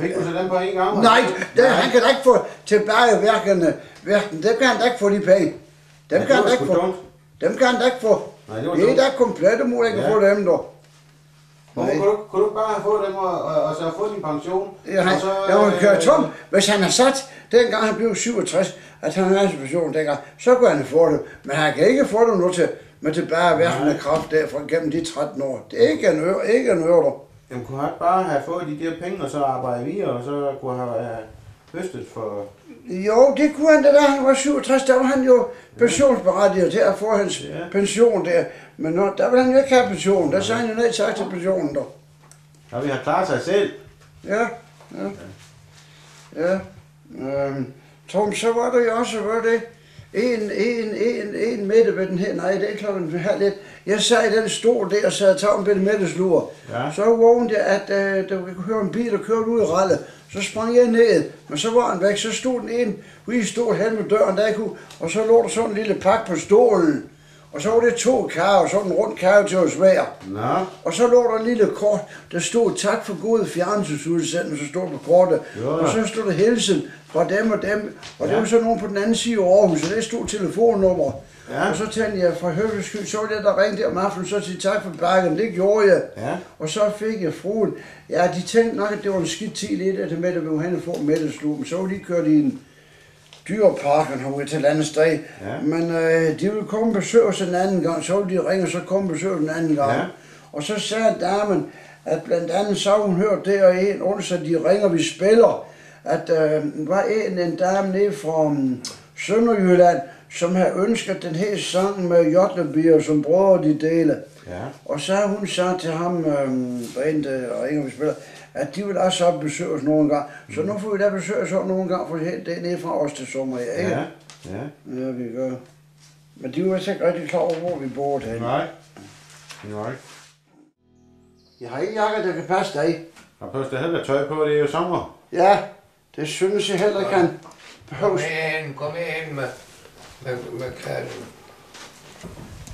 Fik du så den på en gang? Nej, det, han kan da ikke få tilbage hverken, hverken, dem kan han da ikke få de penge. Dem Ja, kan han da ikke få. dumt. Dem kan han da ikke få. Nej, det var det er da komplet umuligt, at Ja. få dem, dog. Kunne du, kunne du bare fået dem og, og, og så fået din pension? Ja, han, og så, jeg må øh, køre tom. Hvis han har sat, dengang han blev 67, at han havde en situation dengang, så kunne han få det. Men han kan ikke få det nu til, med tilbagevirkende kraft derfra gennem de 13 år. Det er ikke en øre, ikke en øre. Jamen, kunne han bare have fået de der penge, og så arbejde videre, og så kunne han have høstet for... Jo, det kunne han da, da han var 67, der var han jo pensionsberettiget til at få hans Ja. pension der. Men når, der ville han jo ikke have pension, der sagde han jo tak til pensionen dog. Og vi har klaret sig selv. Ja, ja. Ja. Øhm, Tom, så var der jo også, var det en, en, en, en midte ved den her, nej, det er klokken halv lidt. Jeg sad i den stol der og sad tog en bitte midtslur. Ja. Så vågnede jeg, at øh, der kunne høre en bil, der kørte ud i ralle. Så sprang jeg ned, men så var han væk. Så stod den en ude i stol hen med døren, der kunne, og så lå der sådan en lille pakke på stolen. Og så var det to kage, sådan en rund kage til at svær. Nå, Og så lå der en lille kort, der stod tak for god fjernsynsudsendelse, så stod på kortet. Jo. Og så stod der hilsen fra dem og dem. Og ja. Det var så nogen på den anden side af Aarhus, og der stod telefonnummer. Ja. Og så tænkte jeg, for høfdes skyld, så var det der ringte om aftenen, så sige tak for bakken. Det gjorde jeg. Ja. Og så fik jeg fruen. Ja, de tænkte nok, at det var en skidt tid lidt, at med, at vi var hen og få Mettelsluben. Så var de kørt i en dyrepark, og hun til et andet sted. Ja. Men øh, de ville komme og besøge os en anden gang. Så ville de ringe, og så komme og besøge os en anden gang. Ja. Og så sagde damen, at blandt andet så hun hørt det, og en onsdag, de ringer, vi spiller, at øh, der var en, en dame nede fra um, Sønderjylland, som havde ønsket den her sang med Jotlebier, som brødre de dele. Ja. Og så har hun sagt til ham, øh, der er en, der ringer, vi spiller, at de vil også op besøge os nogle gange. Så nu får vi da besøge os nogle gange, for det er nede fra os til sommer, ja, ikke? ja, ja. Ja, vi gør. Men de var altså ikke rigtig klar over, hvor vi bor til. Nej. Nej. Jeg har ikke jakker, der kan passe dig. Og plus det heller tøj på, det er jo sommer. Ja, det synes jeg heller ikke, han Kom behøves. ind, kom ind med, med, med katten.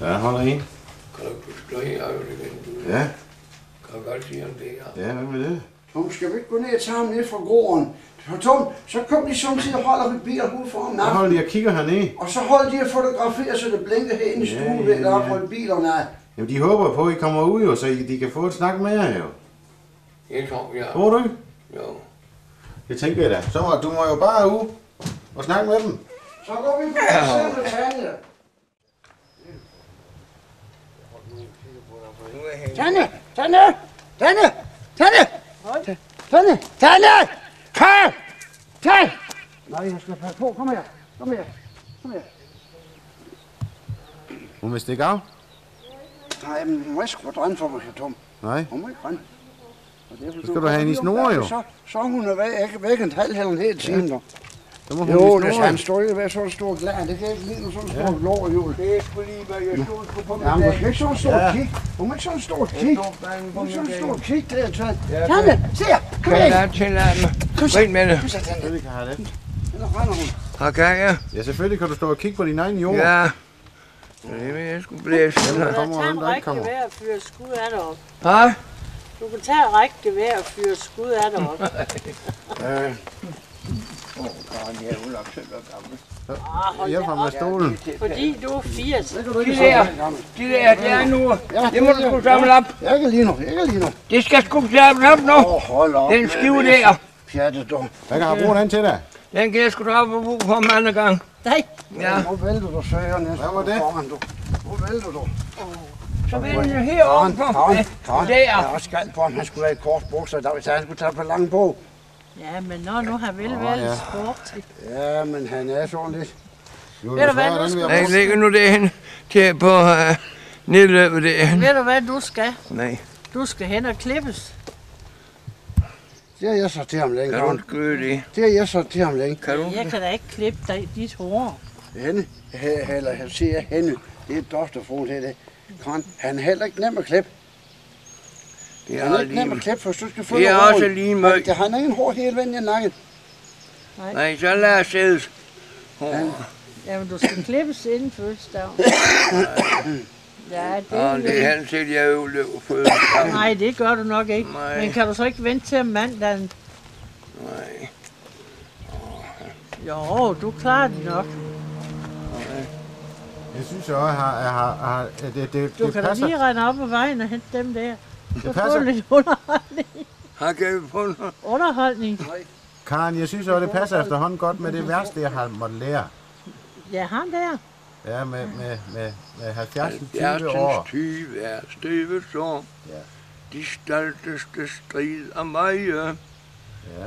Ja, holder en. Kan du stå her? Du Ja, kan godt sige om det her. ja, hvad med det? Tom, skal vi ikke gå ned og tage ham ned fra gården? For Tom, så kom de samtidig og holder ved biler ud for ham Jeg holder lige og kigger hernede. Og så holder de og fotograferer, så det blinker herinde i Ja, stuen, ja, ved der ja. er på bilerne. af. Jamen, de håber på, at I kommer ud, jo, så I- de kan få et snak med jer, jo. Jeg tror, ja. Tror du? Jo. Det tænker jeg da. Så må, du må jo bare ud og snakke med dem. Så går vi på Ja. Tanja! Tanja! Tanja! Tanja! Tanja! Tanja! Kom! Tanja! Nej, jeg skal passe på. Kom her. Kom her. Kom her. Hun vil stikke af? Nej, men hun må ikke rende for mig, Tom. Nej. Hun må ikke rende. Og det er, Så skal du have hende i snore, jo. Så, så er hun er væk, væk en halv eller en hel time, ja. Så må hun Jo, det snoret. han står ikke ved sådan stor glas. Det kan ikke lide sådan en stor lår jul. Det er sgu lige, hvad jeg stod på på Ja, men du skal ikke sådan en stor Ja. kig. Du må ikke sådan en stor kig. Du må sådan en min stor kig der, Tand. Ja, Tande, se her. Kom her. jeg tillade mig? Kom så. Vent med det. Kom så, Tande. Selvfølgelig kan have det. Eller render hun. Har? Ja, selvfølgelig kan du stå og kigge på din egen jord. Ja. Det vil jeg sgu blæse. Jamen, Du kommer kan hvem tage der en ikke kommer. gevær og fyre skud af dig op. Hej. Du kan tage en række gevær og fyre skud af dig op. Øh, Åh, Karen, jeg er jo nok selv og gammel. Ah, da med op. stolen. Fordi du er 80. det kan der, de der, det er nu. Ja, Det må du sgu samle op. Ikke lige nu, ikke lige nu. Det skal sgu samle op nu. Åh, hold op. Den skive der, Pjatte, du. Hvad kan jeg bruge den til dig? den kan jeg sgu drage på brug for en anden gang. Nej, Ja. Nu vælter du søger næsten. Hvad var det? Nu vælter du. Så vil den jo heroppe Karen, på. Karen, Karen. Der. Jeg har også skald på ham. Han skulle have et kort bukser i dag, så han skulle tage på lang på. ja, men når nu har vel været ja. lidt sport. Ja, men han er sådan lidt. Jo, Ved du hvad, den skal jeg ligger nu derhen til på uh, nedløbet derhen. Ved du hvad du skal? Nej, Du skal hen og klippes. Det har jeg så til ham længe. kan du gøre det? Det har jeg så til ham længe. Kan du? Jeg kan da ikke klippe dig, dit hår. Henne, he- eller han siger henne. Det er et dofterfruen til det. Karen, han er heller ikke nem at klippe. Det Han er er ikke nem lige. at klippe, for du skal få Det er noget også lige møg. Han, han har ingen hår hele vejen i nakken. Nej, så lad os sædes. Jamen, du skal klippes inden fødselsdag. Ja, det er det er han til, jeg fødselsdag. Nej, det gør du nok ikke. Nej. Men kan du så ikke vente til mandagen? Nej, Jo, du klarer det nok. Jeg synes jo, at har, jeg har, har, at det, det, Du det kan da passer. lige rende op på vejen og hente dem der. Så får passer. du lidt underholdning. har kan vi få noget? underholdning. Karen, jeg synes jo, det passer efterhånden godt med det værste, jeg har måttet lære. Ja, han der. Ja, med, med, med, med 70 20 Hjertens år. 20 er støvesår. Ja. De stolteste strid om mig. Ja.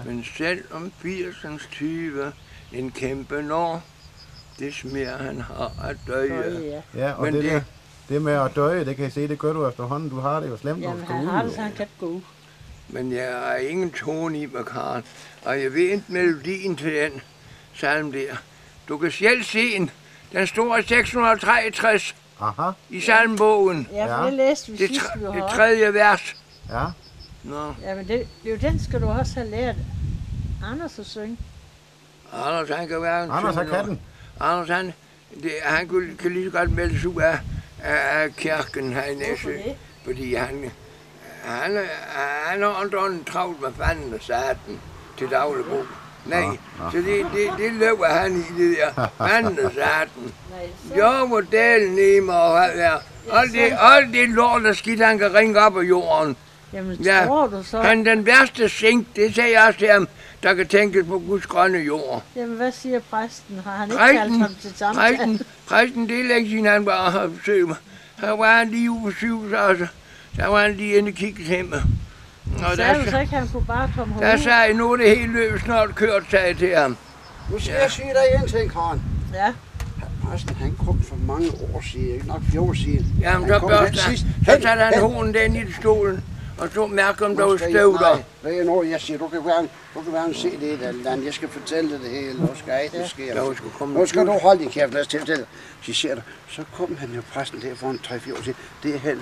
Men selv om 80'ens 20 en kæmpe når, det mere han har at Øj, døje. ja. Ja, og Men det, det- det, det med at døje, det kan jeg se, det gør du efterhånden. Du har det jo slemt, når du Jamen, skal han ud. har det, så han kan gå. Men jeg er ingen tone i med Karen. Og jeg ved ikke melodien til den salm der. Du kan selv se den. Den står i 663 Aha, i salmbogen. Ja, for Ja. det læste vi Det, sidst, vi det tredje vers. ja. Nå, Ja, men det, det er jo den, skal du også have lært Anders at synge. Anders han kan være en Anders har synger. katten. Anders han, det, han kunne, kan lige så godt meldes ud af, af, af kirken her i Næsø. Fordi han, han, han har ånderen travlt med fanden og saten til daglig brug. Nej, så det, det, det løber han i det der fanden og saten. Jo, hvor dalen nemme og hvad der. Alt det, alt det lort og skidt, han kan ringe op af jorden. Jamen, Ja, tror du så... Han den værste sink, det sagde jeg også til ham, der kan tænkes på Guds grønne jord. Jamen, hvad siger præsten? Har han ikke Præsten, kaldt ham til samtale? præsten, præsten, det er længe siden, han bare har besøgt mig. Her var han lige ude på sygehuset også. Der var han lige inde og kigge til mig. Og Sagde der, du så ikke, han kunne bare komme der herud? sagde jeg, nu er det helt løbet snart kørt, sagde jeg til ham. Nu skal jeg sige dig en ting, Karen. Ja, Præsten, han kom for mange år siden, ikke nok 14 år siden. Jamen, Han så kom børste han. sidst. Så satte han hovedet den i stolen, og så mærke, om der var Nu skal I- støvler. Nej, nu, jeg siger, du kan være, du kan være se det et eller andet. Jeg skal fortælle dig det hele. Nu skal jeg det sker. Der var sgu kommet Nu skal du holde din kæft, lad os tiltælle. Så siger der, så kom han jo præsten der for en 3-4 år siden. Det er helt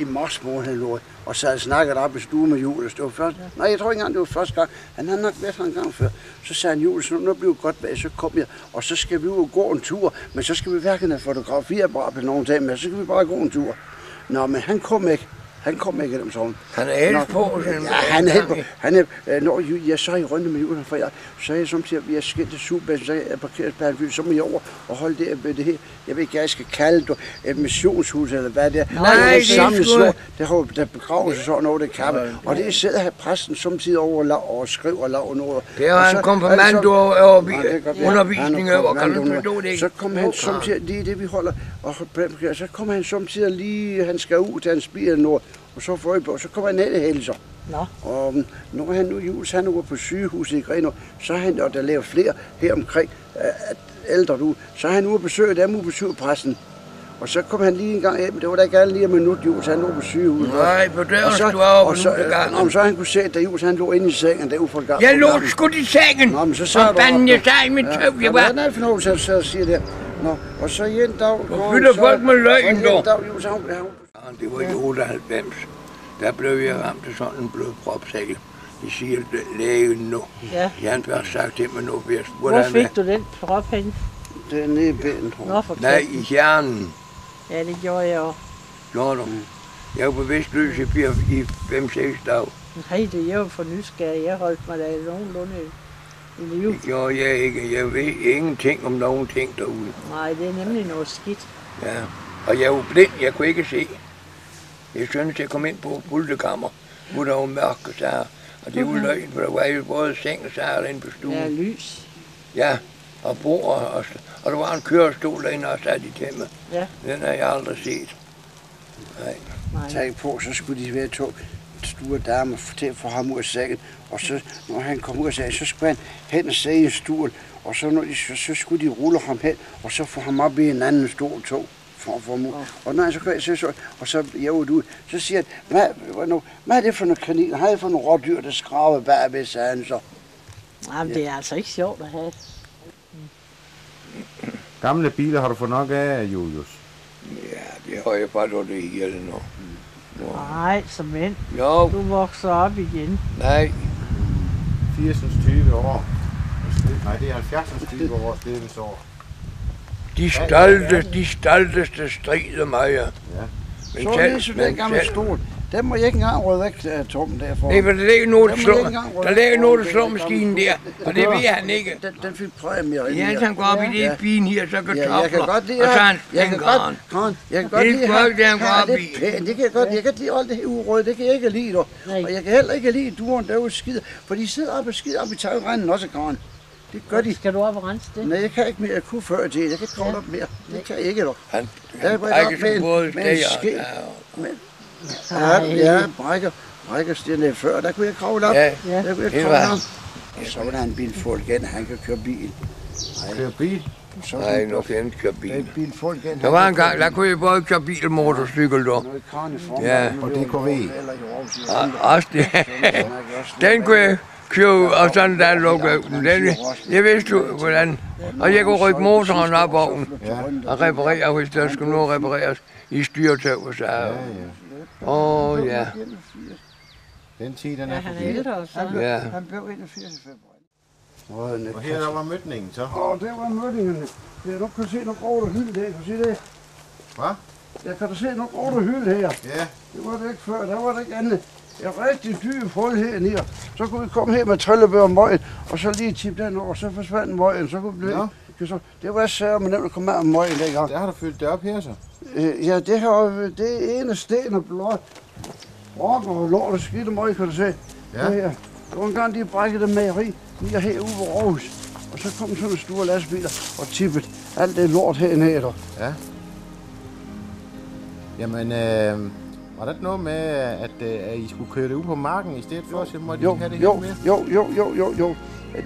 i mars måned lort, og så havde snakket op i stuen med Julius. Det var først, nej, jeg tror ikke engang, det var første gang. Han har nok været her en gang før. Så sagde han, Julius, nu, nu bliver det godt vejr, så kom jeg, og så skal vi ud og gå en tur. Men så skal vi hverken have fotografiapparat eller nogen ting, men så skal vi bare gå en tur. Nå, men han kom ikke. Han kom ikke dem sådan. Han er helt på. sådan- Ja, han er helt på. Han er, øh, når jeg, jeg så er i runde med julen, for jeg, så er jeg som til, at vi er skilt til Superbasen, så er jeg parkeret på en så må jeg over og holde det ved det her. Jeg ved ikke, jeg skal kalde det, et missionshus eller hvad det er. Nej, det er det samlet sgu- så, det har der begravelse sådan noget, det man. Og det sidder her præsten som tid over og, laver, og skriver og laver noget. Det var Og en konfirmando og det undervisning Han er over, kan du forstå det ikke? Så kom han som til, lige det vi holder, og så kom han som til lige, han skal ud til hans bil noget, og så får jeg på, så kommer han ned i helser. Nå. Og um, når han nu Jules, han er ude på sygehuset i Grenå, så er han, og der laver flere her omkring, øh, at ældre du, så er han ude at besøge dem ude på præsten. Og så kom han lige en gang hjem. Det var da ikke alle lige om en minut, Jules, han lå på sygehuset. Nej, på døren og så, stod over og så, øh, gangen. om så han kunne se, at Jules, han lå inde i sengen, derude for gang. Jeg lå sgu i sengen. Nå, men så sad Og du fanden, op, jeg i mit tøv, Ja, jeg hvad var. er det for noget, så og siger der? Nå, og så en dag... går fylder så- folk med løgn, og dog. en dag, Jules, han, han, Ja, Det var i 98. Der blev jeg ramt af sådan en blodpropsække. De siger lægen nu. Ja. De har sagt til mig nu, for jeg spurgte Hvor fik du den prop hen? det er nede i benen, tror jeg. Nå, for Nej, i hjernen. Ja, det gjorde jeg også. Gjorde du? Jeg var bevidstløs i fire- i 5-6 dage. Nej, det er jo for nysgerrig. Jeg holdt mig da nogenlunde i liv. Det gjorde jeg ikke. Jeg ved ingenting om nogen ting derude. Nej, det er nemlig noget skidt. Ja. Og jeg var blind. Jeg kunne ikke se. Jeg synes, jeg kom ind på pultekammer, hvor der var mørke sager. Og det var løgn, for der var jo både seng og sager inde på stuen. Ja, lys. Ja, og bord, og, og der var en kørestol derinde og sat i tæmme. Ja. Den har jeg aldrig set. Nej. Nej. tag på, så skulle de være to store damer til at få ham ud af sengen. Og så, når han kom ud af sengen, så skulle han hen og sidde i en stol. Og så, når de, så, så skulle de rulle ham hen, og så få ham op i en anden stol, to. For, for mu. Og når han så kom, så, så, og så jævede ud, så siger han, hvad, hvad, nu, hvad er det for nogle kaniner? Hvad er det for nogle rådyr, der skraver bagved, sagde han så. Jamen, det er altså ikke sjovt at have. Gamle biler har du fået nok af, Julius. Ja, det har jeg bare dog det hele nu. Nej, som mænd. Jo, Du vokser op igen. nej, 80'ens 20 år. Nej, det er 70'ens 20 år, år. De stolte, de stolteste strider mig. Ja. Men Så lige så men den gamle selv- stol. Den må jeg ikke engang røde væk, der Torben, derfor. Nej, for der ligger noget, der slår, der ligger noget, der Den slår maskinen der, og det ved han ikke. Den, den fik præmie. Ja, han går op i det bin her, så kan Ja, jeg kan topler, godt lide, og så han jeg kan godt, jeg kan godt Det er lide, godt, det han går er op i. pænt, det kan jeg godt, jeg kan lide alt det her urøde, det kan jeg ikke lide. Nej. og jeg kan heller ikke lide duren derude skider, for de sidder op og skider op i tagrenden også, Karen. Det gør de. Skal du op og rense det? Nej, jeg kan ikke mere, jeg kunne før til, jeg kan ikke kravle op mere, det kan jeg ikke, dog. Han Jeg brækker en- både med en ske. Ja, Ja, ja, brækker, brækker stierne før, der kunne jeg kravle op. Ja, Ja. Der kunne jeg det kravle var- op. Og så var der en bilfuld igen, han kan køre bil. Kører bil. Så nej, nu kan jeg ikke køre Der bil. er bilfuld igen. Der var en gang, der kunne jeg både køre bil og motorcykel, form. Ja. Og DKV. Eller i Aarhus. Og Også det. Den kunne jeg køre ud, og sådan der lukke ud. Den, jeg vidste jo, hvordan. Og jeg kunne rykke motoren op over den og reparere, hvis der skulle nå repareres i styretøv. Så, Ja, ja. åh oh, ja, Den tid, den Ja, er han er forbi. ældre, så. ja. Han blev 81 i februar. Og her der var mødningen så. Åh, der var mødingerne. Jeg nu kan se nogle over hylde der. Kan du se det? Hvad? Jeg kan da se nogle over hylde her. Ja, Det var det ikke før. Der var det ikke andet. Jeg er rigtig dyb hul her. Så kunne vi komme her med trillebør og møgen, og så lige tippe den over, så forsvandt møgen. Så kunne vi blive... Kan Så, det var så man nemt at komme med om møgen dengang. der har du fyldt det op her så. Øh, ja, det her, det er ene sten og blot. Rock og lort og skidt og møg, kan du se. Ja. Det her. Det var en gang, de brækkede det mejeri lige herude på Aarhus. Og så kom sådan nogle store lastbiler og tippet alt det lort herinde her. Jamen, øh, var der ikke noget med, at, øh, at I skulle køre det ud på marken i stedet for, så måtte I Jo, ikke have det jo, med? jo, jo, jo, jo, jo.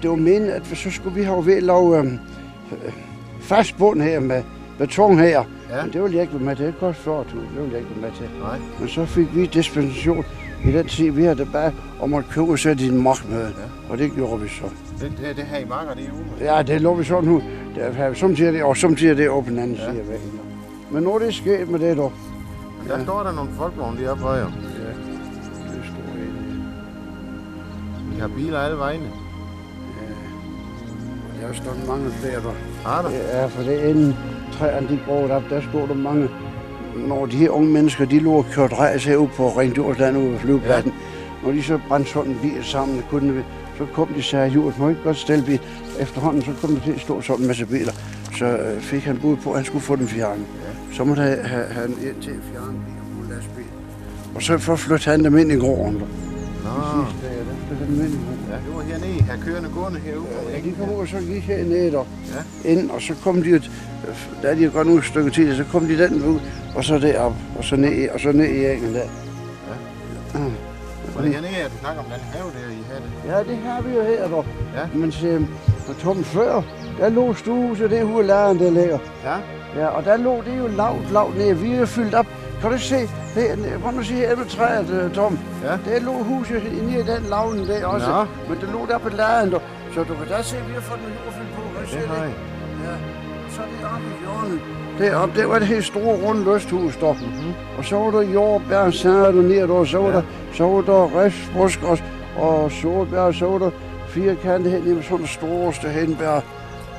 Det var meningen, at så skulle vi have ved at lave øhm, øh, fast bund her med beton her. Ja. Men det ville jeg ikke være med til. Det kostede 40.000. Det ville jeg ikke være med til. Nej. Men så fik vi dispensation i den tid, vi havde tilbage, om at købe sig din markmøde. Ja. Og det gjorde vi så. Det, det, det her i marker, det er ude. Ja, det lå vi så nu. Det er, samtidig det, og samtidig det er på den anden Ja. side af. Men nu er det sket med det, dog. Der Ja. står der nogle folkevogne lige oppe højre. Ja, det står egentlig. I har biler alle vegne. Der har stået mange flere, der. Har du? Ja, for det inden træerne de går op, der stod der mange, når de her unge mennesker, de lå og kørte rejs herude på Ring Djursland ude ved flyvepladsen. Ja. Når de så brændte sådan en bil sammen, kunne så kom de sagde, Jules, må ikke godt stille bil? Efterhånden så kom der til at stå sådan en masse biler. Så øh, fik han bud på, at han skulle få dem fjernet. Ja. Så måtte han have, have en ind til at fjerne bilen på lastbil. Og så for flytte han dem ind i gården. Der. Nå, Sidste der flyttede dem ind i gården. ja, det var hernede. Her kørende gående herude. Ja, de kom ud og så gik hernede der. Ja. Ind, og så kom de, da de godt nu et stykke tid, så kom de den ud, og så derop, og så ned, og så ned i engen der. Var det hernede, at du snakker om den have der, I havde det? Ja, det har vi jo her, dog. Ja. Men se, når Tom før, der lå stuehuset, det er læreren, der ligger. Ja. Ja, og der lå det jo lavt, lavt ned. Vi er fyldt op. Kan du se, her, prøv nu at se her med træet, øh, Tom. Ja. Der lå huset inde i den lavnen der også. Nå. Men det lå der på læreren, der. Så du kan da se, at vi har fået noget jord fyldt på. Kan du se Det har I. Ja, så er det oppe i jorden. Deroppe, der var det helt store runde lysthus der. Mm-hmm. Og så var der jordbær, du ned der, så var Ja. der, så var der rifsbrusk og, og solbær, og så var der firkante hen med sådan store støhenbær.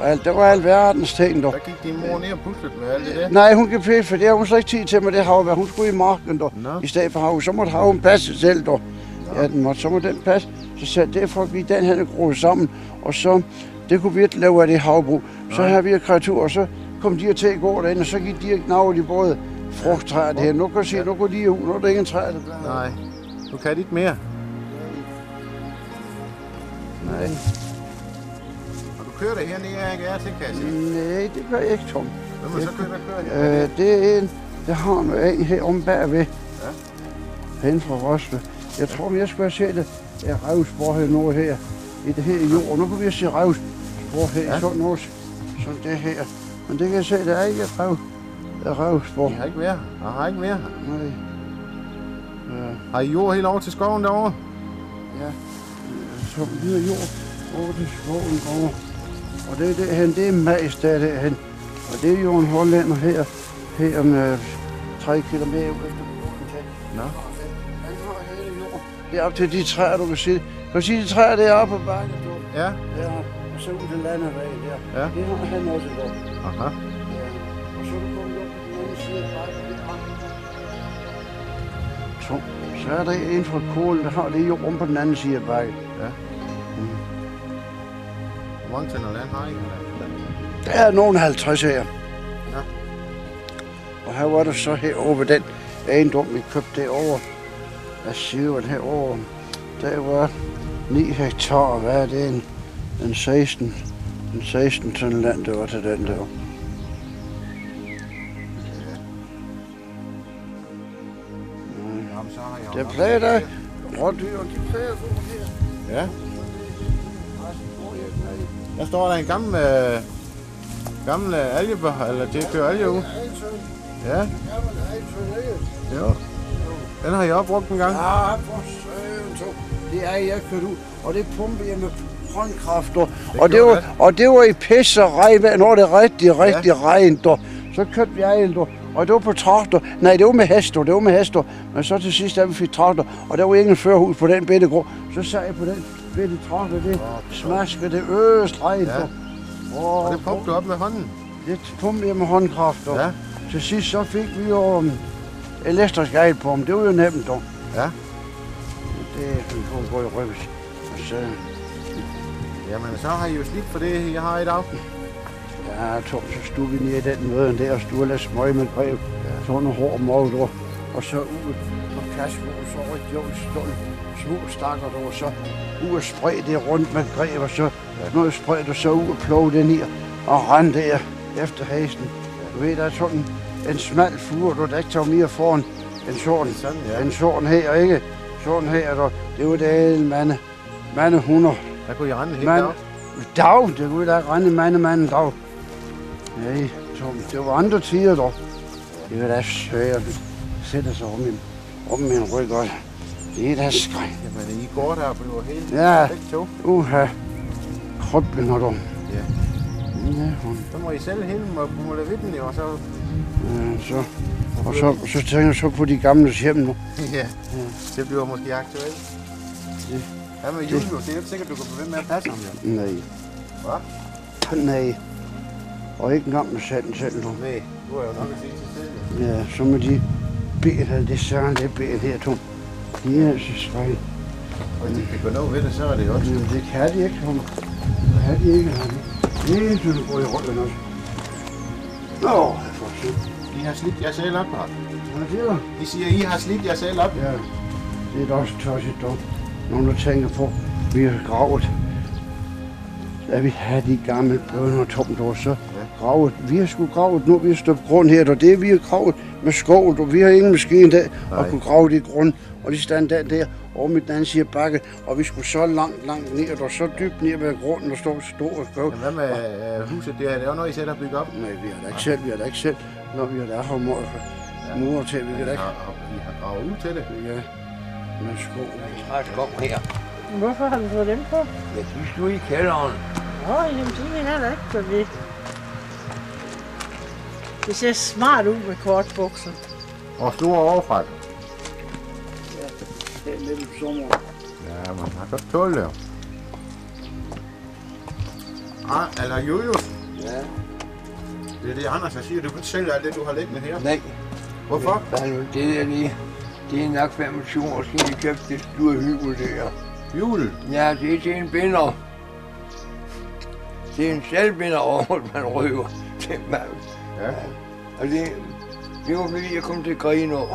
Og alt, der var alverdens ting der. Der gik din mor ned og puslede med alt det der. Nej, hun kan pisse, for det har hun slet ikke tid til med det hav, hun skulle i marken Nå. i stedet for hav. Så måtte haven passe selv der. Ja, den måtte, så må den passe. Så sagde jeg, derfor vi den her groet sammen, og så, det kunne vi ikke lave af det havbrug. Så har vi et kreatur, og så kom de til at gå derinde, og så gik de og knavle i både frugttræer det her. Nu kan du se, nu går de ud, nu er der ingen træer, der. Nej, nu kan de ikke mere. Nej. Kører det hernede, jeg se. Nej, det gør jeg ikke, Tom. Hvem er så kører, der kører? Øh, det er en, der har noget en her om bagved. Ja. Hen fra Rosve. Jeg tror, jeg skulle have set det. Jeg revspor her nu her. I det her jord. Nu kan vi se revspor her. Ja. Ja. Sådan noget. Sådan det her. Men det kan jeg se, der er ikke et rev. Er. Jeg har ikke mere. Jeg har ikke mere. Nej. Ja, Har I jord helt over til skoven derovre? ja. Så videre jord over til skoven over. Og det er derhen, det er mas, der er derhen. Og det er jo en hollænder her. Her med 3 km efter. Nå. Han har hele jorden. Det er op til de træer, du kan se. Kan du se de træer deroppe på bakken? Ja. Ja, og så ud til landevejen der. Ja. Det har han også der. Aha. Ja. Og så er du kommet op på den anden side af bakken deroppe. Så, så er der en fra Kålen, der har det jord om på den anden side af bakken. Hvor mange tænder land har I? Der er nogen 50 her. Ja. Og her var der så herovre den ejendom, vi købte derovre. Af Sivert herovre. Der var 9 hektar, hvad er det? En, en 16, en 16 ton land, der var til den der. Der plejer der rådyr, de plejer gå her. Ja. Der står der en gammel, øh, gammel øh, algebør, eller det kører alge ud. Ja, jo. Den har jeg også brugt en gang. Ja, for søren. Det er jeg kørt ud, og det pumper jeg med håndkræfter. Og det, var, det. og det var i pisse og regnvejr, når det rigtig, rigtig ja. regn, der. Så kørte vi ejl, der. Og det var på traktor. Nej, det var med hester, det var med hester. Men så til sidst, da vi fik traktor, og der var ingen førhus på den bitte grå, så sad jeg på den bitte traktor, det smaskede det øst regn, Ja. Og, Og det pumpede du op med hånden. det pumpede jeg med håndkræfter. Ja. Til sidst så fik vi jo um, elektrisk ejl på dem. Det var jo nemt, dog. Ja. Det for at gå i. Og så, Jamen, så har I jo slidt for det, jeg har i dag. ja, Tom, så stod vi nede i den møde der og stod og lavede smøg med brev. Ja. Sådan en hård der. Og så ud på Kasper, så rigtig jo stund små stakker der, og så ud og spredte det rundt med greb, og så ja. noget spredte, og så ud og plukke det ned og rende der efter hasten. Du ved, der er sådan en smal fur, der ikke tager mere foran en sådan, Sådan, ja. en sådan her, ikke? Sådan her, der. det var det alle mande, mande hunder. Der kunne I rende helt Man, dag. dag, det kunne da rende mande manden dag. Nej, Tom, det var andre tider dog. Det var da svært at sætte sig om min, om min ryg også. Det er da skræk. Jamen, I går der bliver helt Ja. begge to. Uha, krøblinger dog. Ja. Ja, hun, Så må I selv hen og måle ved den jo, og så... ja, så, og så, så tænker jeg så på de gamle hjem nu. ja, det bliver måske aktuelt. Det- Ja, men Julius, det er ikke sikkert, du kan blive ved med at passe ham, jo. Nej. Hvad? Nej. Og ikke engang med sanden selv nu. Nej, du har jo nok at sige til selv. Ja, så med de ben her, det det ben her, Tom. De er altså skræk. Og de kan gå noget ved det, så er det jo også. Jamen, det kan de ikke, Tom. Det kan de ikke. Det er ikke, du går i rundt også. Nå, for sygt. I har slidt jer selv op, her. Hvad det er I siger, I har slidt jer selv op. Ja, det er da også tosset dog. Nogen, der tænker på, vi har gravet. Da vi havde de gamle bønder tomt over, så gravet. Vi har sgu gravet nu, vi har støbt grund her, og det er vi har gravet med skov, og vi har ingen maskine der, og kunne grave det grund. Og de stand der, der over med den anden side bakke, og vi skulle så langt, langt ned, og så dybt ned ved grunden, og stå stå og skov. Men hvad med øh, huset der? Det er jo noget, I selv har bygget op. Nej, vi har da ikke selv, vi har da ikke selv, når vi har da haft mor, mor til, vi kan da ikke. Har, har, gravet ud til det. Ja, med skov. Snart kom her. Hvorfor har du fået dem på? Ja, de stod i kælderen. Åh, oh, jamen de er heller ikke så vidt. Det ser smart ud med kortbukser. Og store overfrak. Det er lidt sommer. Ja, man har godt tålt det. Ah, eller Julius. Ja. Det er det, Anders har siger. Du kan ikke sælge alt det, du har liggende her. Nej. Hvorfor? Det er lige... Det er nok 25 år siden, jeg købte det store hybel der. Jul. Ja, det er til en binder. Det er en selvbinder over, man røver. Det, man, Ja. og det, det var fordi, jeg kom til Grenå.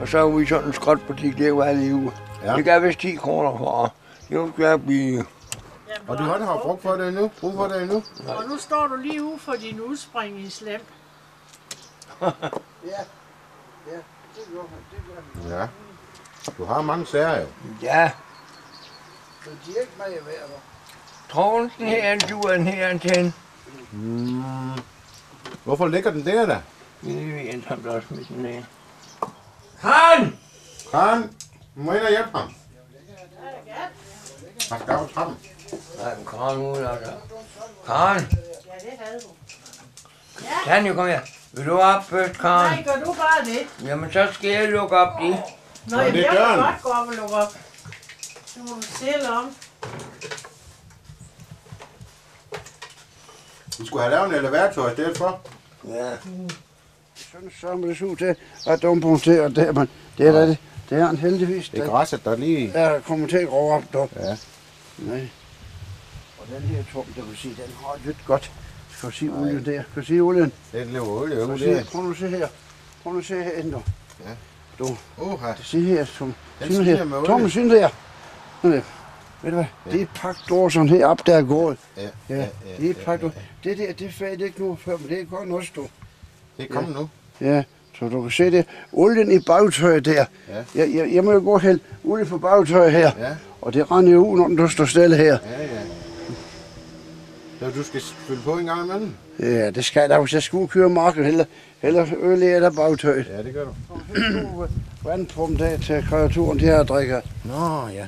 Og så var vi i sådan en skrotbutik, det var alle uge. Ja. Ja. Det gav vist 10 kroner for. Det var svært blive. Og du har ikke haft brug for det endnu? Brug for det endnu? Og nu står du lige ude for din udspring i slem. Ja. Ja, det gør han, det gør han. Ja. Du har mange sager jo. Ja, Så de er ikke med i vejret. tror du, den her er en dur, den her er en tænd? Mm. Hvorfor ligger den der da? Det ved jeg ikke, om der er smidt den af. Han! Du må ind og hjælpe ham. Han skal af trappen. Nej, men Karen ud altså. Karen, Ja, det havde du. Tanja, kom her. Vil du op først, Karen? Nej, gør du bare det. Jamen, så skal jeg lukke op det. Nå, Nå, jamen, det er jeg kan godt gå op og lukke op. Så må du selv om. Du skulle have lavet en elevator i stedet for. Ja. Sådan så må det ud til, at de punkterer der, men det er da det. Det er han heldigvis. Det er græsset, der lige... er kommet til at grove op der. Ja. Nej. Og den her tom, der kan sige, den har lidt godt. Skal du se olien der? Kan du se olien? Det er lidt olie se, der. prøv nu at se her. Prøv nu at se herinde, du. Ja. Du, Oha. se her, Tom. Den nu her. med. Tom, se der. Der. Ved du hvad? Ja. Det er her op, der er gået. Ja, Ja, det er pakke dåser. Det der, det faldt ikke nu før, men det er godt også, du. Det er kommet nu. Ja, så du kan se det. Olien i bagtøjet der. Ja. Jeg, jeg, jeg må jo gå og hælde olie på bagtøjet her. Ja, Og det render jo ud, når du står stille her. ja, ja. Så du skal fylde på en gang imellem? Ja, det skal jeg da, hvis jeg skulle køre marken, heller, heller ødelægge der bagtøjet. Ja, det gør du. Vandpumpen der til kreaturen, det her drikker. Nå, ja.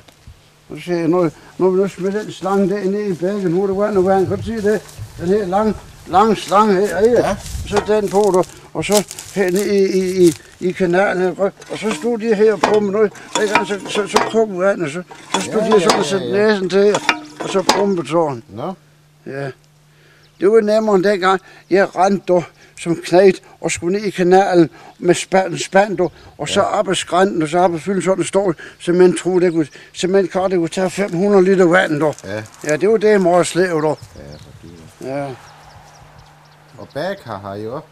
Nu ser jeg, nu, nu er vi nu smidt den slange der nede i bækken. Nu er det vand og vand. Kan du se det? Den her lang, lang slange her. Ja. Så den på, du. Og så hen i, i, i, i kanalen. Og så stod de her på med noget. Hver gang, så, så, så kom vandet. Så, så stod Ja, de sådan ja, og satte ja, ja. næsen til. Og så pumpetårn. Nå, Ja. Det var nemmere end dengang. Jeg rendte som knægt og skulle ned i kanalen med spand, spand og så op ad skrænten, og så op ad fylden, så det står, så man troede, det kunne, så man kan det kunne tage 500 liter vand, du. ja. Ja, det var det, mor slev, du. Ja, for dyrt. Ja. Og bagkar har I også.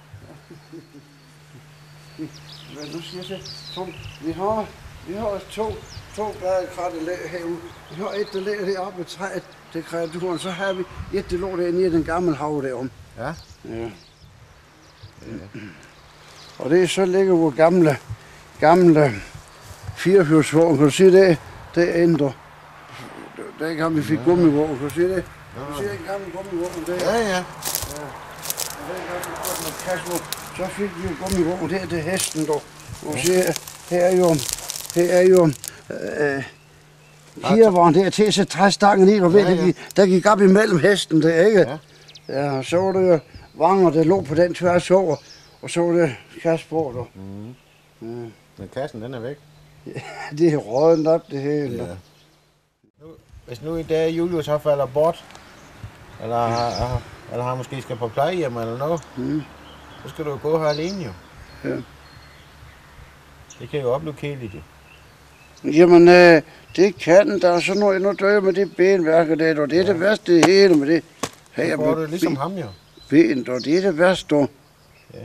Men nu siger til, Tom, vi har, vi har to, to der ligger herude. Vi har et, der ligger deroppe ved træet til kreaturen, så har vi et, der lå derinde i den gamle hav derom. Ja. Ja. Og det er så ligger vores gamle, gamle firehjulsvogn. Kan du se det? Det er ender. Dengang vi fik gummivogn, kan du se det? Kan du se den gamle gummivogn der? Ja, ja. Og kasvogn, så fik vi jo gummivogn der til hesten, dog. Og se, her, her er jo, her er jo, øh, kirvogn der til at sætte træstangen i, og ved, Ja, ja, ja. Der, gik, der gik op imellem hesten der, ikke? Ja. Ja, og så var det jo vanger, der lå på den tværs over, og så var det Kasper, der. Men kassen, den er væk. Det er rådent op, det hele. Ja. Nu, hvis nu i dag Julius har falder bort, eller har, har, eller har måske skal på plejehjem eller noget, Mm. Så skal du jo gå her alene jo. Ja. Det kan jo kedeligt. jo. Jamen, øh, det kan der er sådan noget, nu dør jeg med det benværker der, og det er det værste det hele med det. Her Så får du med ligesom ham jo. ben, og det er det værste, du. Ja.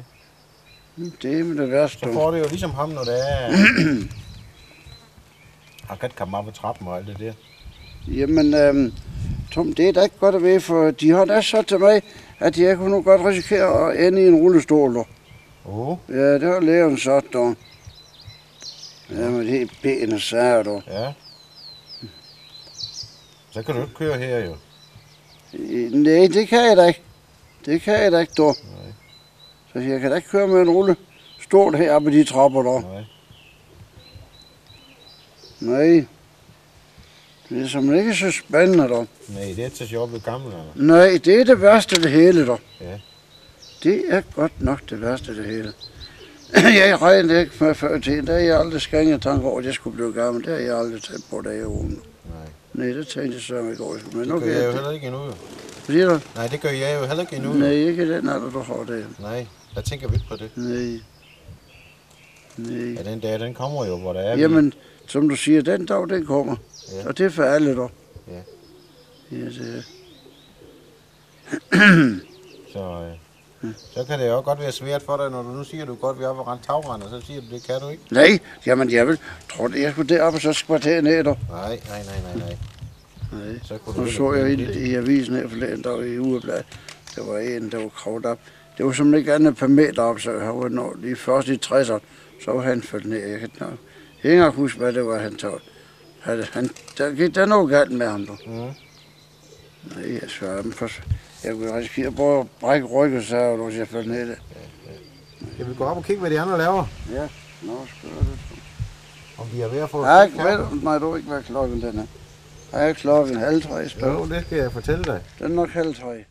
Det er med det værste, Så får du jo ligesom ham, når det er... Han kan ikke komme op ad trappen og alt det der. Jamen, øhm, Tom, det er da ikke godt at være, for de har da så til mig, at jeg kunne nu godt risikere at ende i en rullestol. Åh, oh, Ja, det har lægen sagt, dog. Ja, med det benene sager, dog. ja. Så kan du ikke køre her jo. Nej, det kan jeg da ikke. Det kan jeg da ikke, dog. Nej. Så jeg kan da ikke køre med en rullestol her på de trapper, dog. Nej. Nej. Det er som ikke så spændende, dog. Nej, det er ikke så sjovt ved gamle. eller? Nej, det er det værste det hele, dog. Ja. Det er godt nok det værste det hele. jeg regnede ikke med før til, der er jeg aldrig skænket tanke over, at jeg skulle blive gammel. Det har jeg aldrig tænkt på, da jeg ung. Nej. Nej, det tænkte jeg så ikke over. Men Det gør kan jeg jo heller ikke endnu. siger du? Nej, det gør jeg jo heller ikke endnu. Nej, ikke den alder, du har det. Nej, jeg tænker lidt på det. Nej. Nej. Ja, den dag, den kommer jo, hvor der er... Jamen, som du siger, den dag, den kommer. Ja. Og det er for alle, dog. Ja. Ja, det er. Så, øh, så kan det jo godt være svært for dig, når du nu siger, at du godt vil op og rende tagrende, så siger du, det kan du ikke. Nej, jamen jeg vil, tror det, jeg skulle derop og så skvartere ned, dog. Nej, nej, nej, nej, nej. Nej. Så kunne Nu så jeg i, i avisen her forleden dag i ugebladet, der var en, der var kravlet op. Det var som ikke andet per meter op, så han var lige først i 60'erne, så var han faldet ned. Jeg kan ikke huske, hvad det var, han tog. Han, han, der gik der noget galt med ham, dog. Mm. Nej, jeg svær, men for, jeg kunne risikere både at brække ryggen, så jeg, hvis jeg faldt ned. Jeg vil gå op og kigge, hvad de andre laver. Ja, nå, skal jeg det. Om de er ved at få... Nej, ved, nej, du ikke, hvad klokken den er. Ej, klokken halv tre. Jo, det skal jeg fortælle dig. Den er nok halv tre.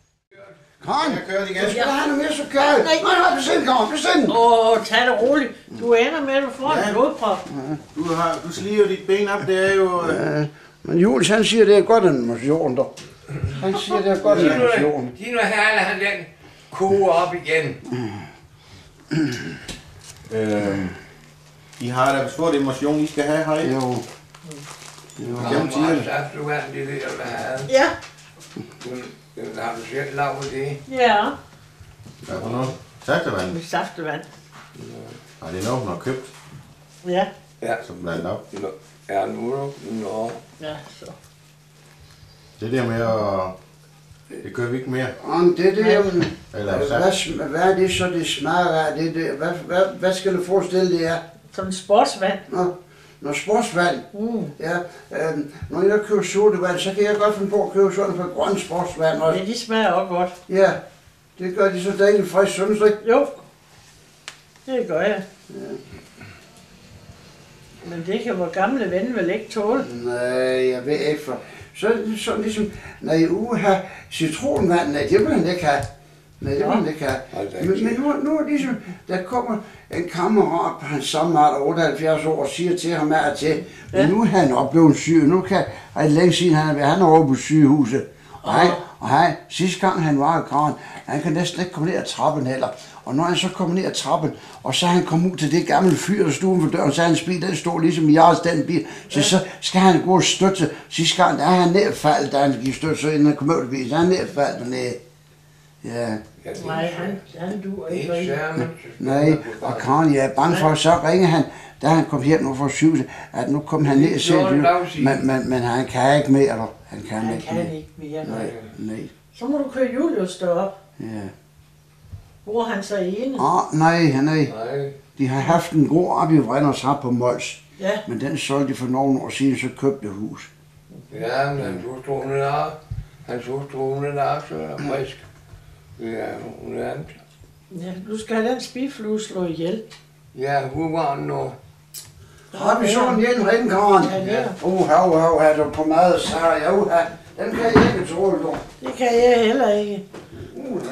Karen, Jeg kører igen. du skal have noget mere så gør Nej, nej, nej, besind, Karen, besind. Åh, tag det roligt. Du ender med, at du får en blodprop. Du, har, du sliger dit ben op, det er jo... Øh, Ja, men Jules, han siger, det er godt en motion, dog. Han siger, det er godt en motion. giv nu herle han den koge op igen. øh, I har da stor emotion, I skal have her. Jo. Nå, Jamen, der, havde. Ja, Den Har du selv lavet det? ja. Hvad for noget? Saftevand? Med saftevand. Nej, det er noget, hun har købt, Ja, Ja. som blandt op. Nå, Er nu du? Nå. ja, så. Det der med at... Det kører vi ikke mere. Om det der, Eller hvad, hvad er det så, det smager af? Det, det, hvad, hvad, hvad skal du forestille, det er? Sådan sportsvand. Nå, når sportsvand. Mm. Ja, øhm, når jeg køber sodavand, så kan jeg godt finde på at købe sådan for grøn sportsvand også. Ja, de smager også godt. Ja, det gør de så dejligt frisk, synes du ikke? Jo, det gør jeg. Men det kan vores gamle ven vel ikke tåle. Nej, jeg ved ikke for. Så er det sådan ligesom, når I uge har citronvand, nej, det vil han ikke have. Nej, det vil han ikke have. Men, men nu, nu er det ligesom, der kommer en kammerat på hans samme alder, 78 år, og siger til ham af og til, men Ja. nu er han oplevet syg, nu kan, er det længe siden, han er, han er over på sygehuset. Og han, og han, sidste gang han var i graven, han kan næsten ikke komme ned ad trappen heller. Og når han så kommer ned ad trappen, og så han kommet ud til det gamle fyr, der stod for døren, så hans bil, den står ligesom i jeres den bil. Så, så skal han gå og støtte. Sidste gang, der er han nedfaldet, da han gik støtte, så inden han kom ud af bilen, så er han nedfaldet dernede. Ja. Nej, han, han duer ikke er. Nej, og Karen, jeg er bange for, så ringer han, da han kom hjem nu fra sygehuset, at nu kom han ned og er en selv, men, men, men han kan ikke mere, dog. Han kan Han ikke kan mere. ikke mere. Nej, nej, Så må du køre Julius derop. ja. Hvor er han så ene? Åh, oh, nej, nej. Nej. De har haft en god op i Vrenders har på Mols, Ja, men den solgte de for nogle år siden, så købte hus. Ja, men han så stod hun der. Han så stod hun der, så er frisk. Ja, hun er andet. ja, du skal have den spiflue slå ihjel. Ja, hvor var nu? Har vi sådan en herinde, Karen? Ja, det er. Uh, hav, hav, er du på mad, så har jeg uh, Den kan jeg ikke tåle, dog. Det kan jeg heller ikke. Uh,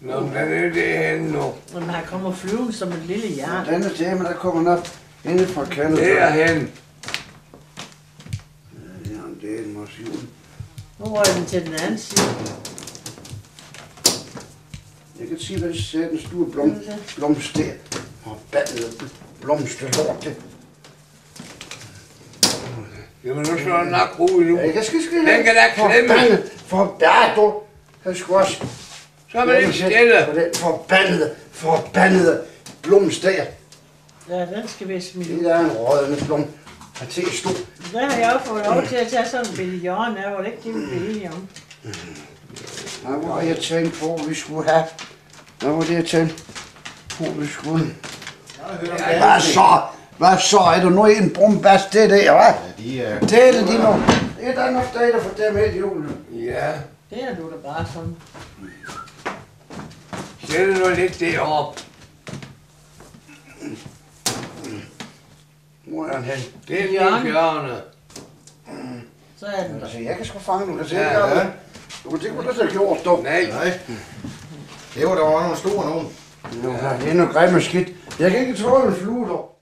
Nå, men den er det henne nu. Men han kommer flyvende som et lille jern. denne tema, der kommer nok inde fra kaldet. Det er hen. Ja, det er en motion. Nu røg den til den anden side. Jeg kan sige, hvad det siger, den store blom, blomster. Og ballet blomsterlort. det. Jamen, nu slår den nok ud nu. Jeg skal skal Den kan da klemme. Forbandet, forbandet. Jeg skal også. Så er man ikke stille. På den forbandede, forbandede blomster. Ja, den skal vi smide. Det er en rådende blom. Jeg til at stå. Der har jeg også fået lov til at tage sådan en billede hjørne af, hvor det ikke det, vi blev enige om. Hvad var jeg tænkt på, vi skulle have? Hvad var det, på, vi skulle? Hvad så? Hvad så? Er der noget en brumbast det der, hva'? De er... Tælle de nu. Det er der nok stadig for dem helt julen. Ja, Det er du da bare sådan. sæt nu lidt derop. Hvor er han hen? Det er lige. Så er den der. Altså, jeg kan sgu fange, du kan se. Ja, Ja, ja. Du kan se, hvad du har gjort, dog. Nej, Nej. Det var der var nogle store nogen. Nu har det endnu grimme skidt. Jeg kan ikke tåle en flue, dog.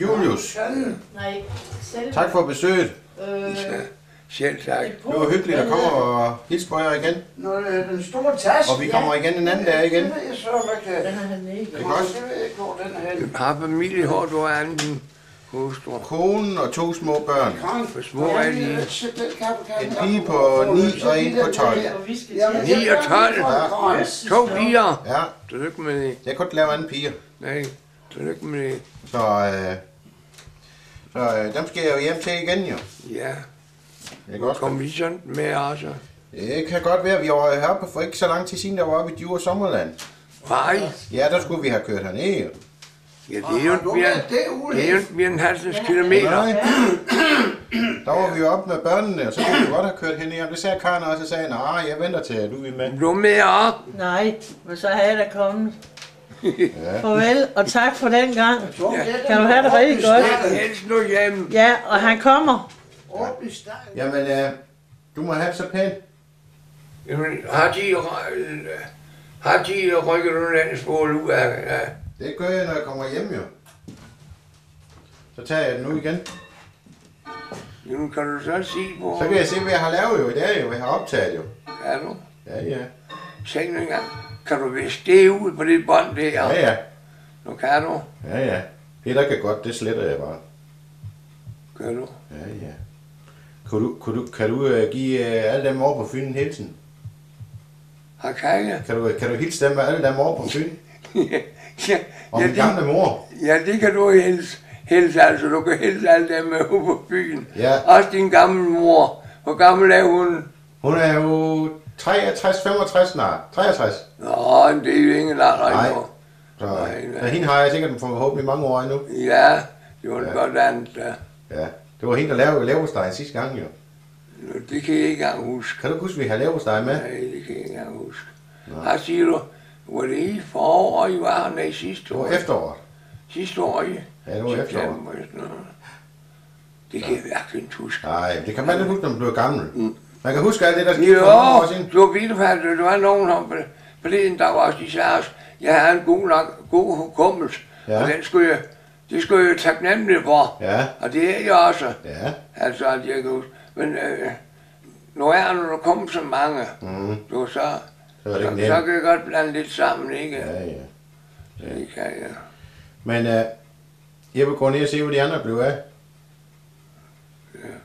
Julius, Nej, selv. tak for besøget. Øh, selv tak. Det var hyggeligt at komme og hilse på jer igen. Er den store taske. Og vi kommer igen en anden dag igen. Det ved jeg så, hvad kan. Den har han ikke. Det er godt. Det ved jeg ikke, hvor den er henne. Har familie, hvor du er anden hustru. Konen og to små børn. Hvor små er de? En pige på ni og en på 12. Og vi skal Jamen, til. 9 og 12. Ja. To piger. Ja, Tillykke med det. jeg kunne ikke lave anden piger. Nej, tillykke med det. Så, øh, så øh, dem skal jeg jo hjem til igen jo. Ja, Jeg kan, også, kom vi sådan med også. det kan godt være, vi var heroppe for ikke så lang tid siden, der var oppe i Djur Sommerland. Nej, Ja, der skulle vi have kørt herned jo. Ja, det er jo ikke mere, det er jo end 50 kilometer. Nej. Der var vi jo oppe med børnene, og så kunne vi godt have kørt herned. Og det sagde Karen også, og sagde, nej, jeg venter til, at du er med. Du er med op. Nej, men så har jeg da kommet. Ja. Farvel, og tak for den gang. Kan du have det rigtig godt? Helst nu hjem. Ja, og han kommer. Op i stegen. Jamen, øh, du må have så pænt. Jamen, har de, øh, har de rykket du den spol ud af, af Det gør jeg, når jeg kommer hjem jo. Så tager jeg den nu igen. Jamen, kan du så sige på, Så kan jeg se, hvad jeg har lavet jo i dag jo. Jeg har optaget jo. er du? Ja, ja. Se nu engang. Kan du viske det ud på det bånd der? Ja, ja. Nu kan du. Ja, ja. Det der kan godt, det sletter jeg bare. Kan du? Ja, ja. Kan du, kan du, kan du uh, give uh, alle dem over på Fyn en hilsen? Har Kaja? Kan du, kan du hilse dem alle dem over på Fyn? ja, Og ja, min gamle det, mor? ja, det kan du hilse. Hilse altså. Du kan hilse alle dem med ude på byen. Ja. Også din gamle mor. Hvor gammel er hun? Hun er jo 63, 65 snart. 63. Nå, men det er jo ingen lang Nej. endnu. Så, Nej, så hende har jeg sikkert forhåbentlig mange år endnu. Ja, det var Ja. ja. godt andet. Ja. Ja. Det var hende, der lavede leverpostej sidste gang jo. Nu, Det kan jeg ikke engang huske. Kan du huske, vi har leverpostej med? Nej, det kan jeg ikke engang huske. Hvad siger du? Var det i forår, I var her? Nej, sidste Det år. var efteråret. Sidste år, I? Ja, det var efteråret. Det kan jeg virkelig ikke huske. Nej, det kan man ikke huske, når man bliver gammel. Man kan huske alt det, der skete for mange år Jo, siden. du var vildfærdig. Der var nogen om det, der var også de sagde også, jeg havde en god, nok, god hukommelse. Ja. Ja. Og den skulle jeg, det skulle jeg jo taknemmelig for. Ja, Og det er jeg også. ja. Altså, at jeg kan huske. Men øh, nu er der kommer så mange, Mm. du, så, Så det så, ikke så kan jeg godt blande lidt sammen, ikke? Ja, ja. Det kan jeg. Men uh, jeg vil gå ned og se, hvor de andre blev af.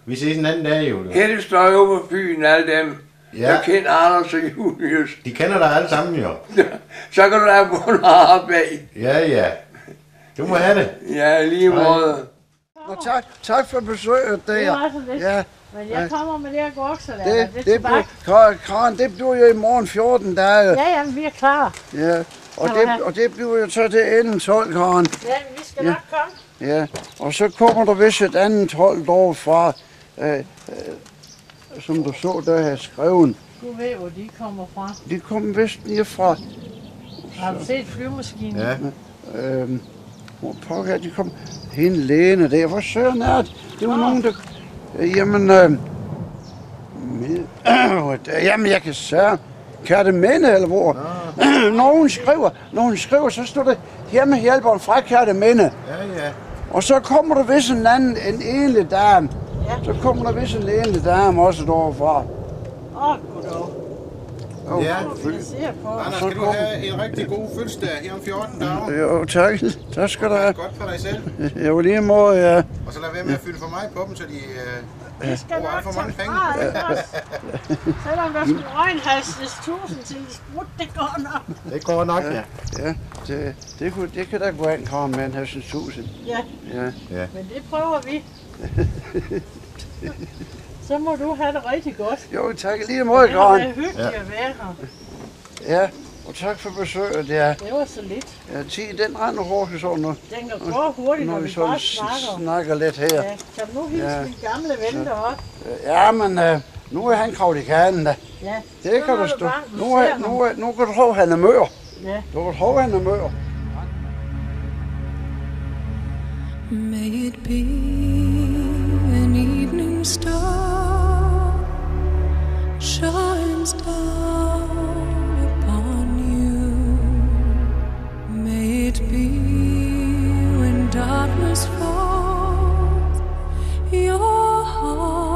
Vi ses en anden dag, jo. Helle står jo på byen, alle dem. Ja. Jeg kender Anders og Julius. De kender dig alle sammen, jo. så kan du have på en arbejde. Ja, ja. Du må have det. Ja, lige måde. Nå, tak, tak for besøget Det der. var så lidt. Ja, Men jeg kommer med det her goksalat. det, Det, det, det, bliver, det Karen, det bliver jo i morgen 14 dage. Ja, jamen, vi er klar. Ja, og det, og det bliver jo så til enden 12, Karen. Ja, vi skal Ja. nok komme. Ja, og så kommer der vist et andet hold dog fra, øh, øh, som du så, der har skrevet. Du ved, hvor de kommer fra. De kom vist lige fra, Har du set flyvemaskinen? Ja. øh, hvor pokker er de kom, hende Lene der, hvor søren er det? Det var nogen, der, jamen, øh, med, øh, jamen jeg kan sige, Kærteminde, eller hvor? når hun skriver, når hun skriver, så står det hjemmehjælperen fra Kærteminde. Ja, ja. Og så kommer der vist en anden, en enlig dame. Ja. Så kommer der vist en enlig dame også derovre Åh, oh, goddag. Oh, Ja. Anders, skal du have en rigtig god fødselsdag her om 14 dage? Jo, tak. Tak skal du have. Godt for dig selv. Jeg var lige måde, ja. Og så lad være med at fylde for meget på dem, så de... Øh, Vi skal nok for mange tage penge. fra, ikke også? Selvom der skulle øjenhastes tusind til sprut, det går nok. det går nok, ja. ja det, det, kunne, det kan da gå an, komme med en halvsens tusind. Ja, Ja. men det prøver vi. Så må du have det rigtig godt. Jo, tak lige måde, Det Karen. været hyggeligt Ja. at være her. Ja, og tak for besøget. Ja, Det var så lidt. ja tiden den render hurtigt sådan nu. Den kan gå hurtigt, Når når vi vi bare snakker. snakker lidt her. Ja, kan du nu hilse Ja. min gamle ven deroppe? Ja, men øh, nu er han kravlet i kagen da. Ja. Det Så kan du stå. Nu, er, nu, er, nu kan du tro, at han er mør. Ja. Du kan tro, at han er mør. May it be when darkness falls, your heart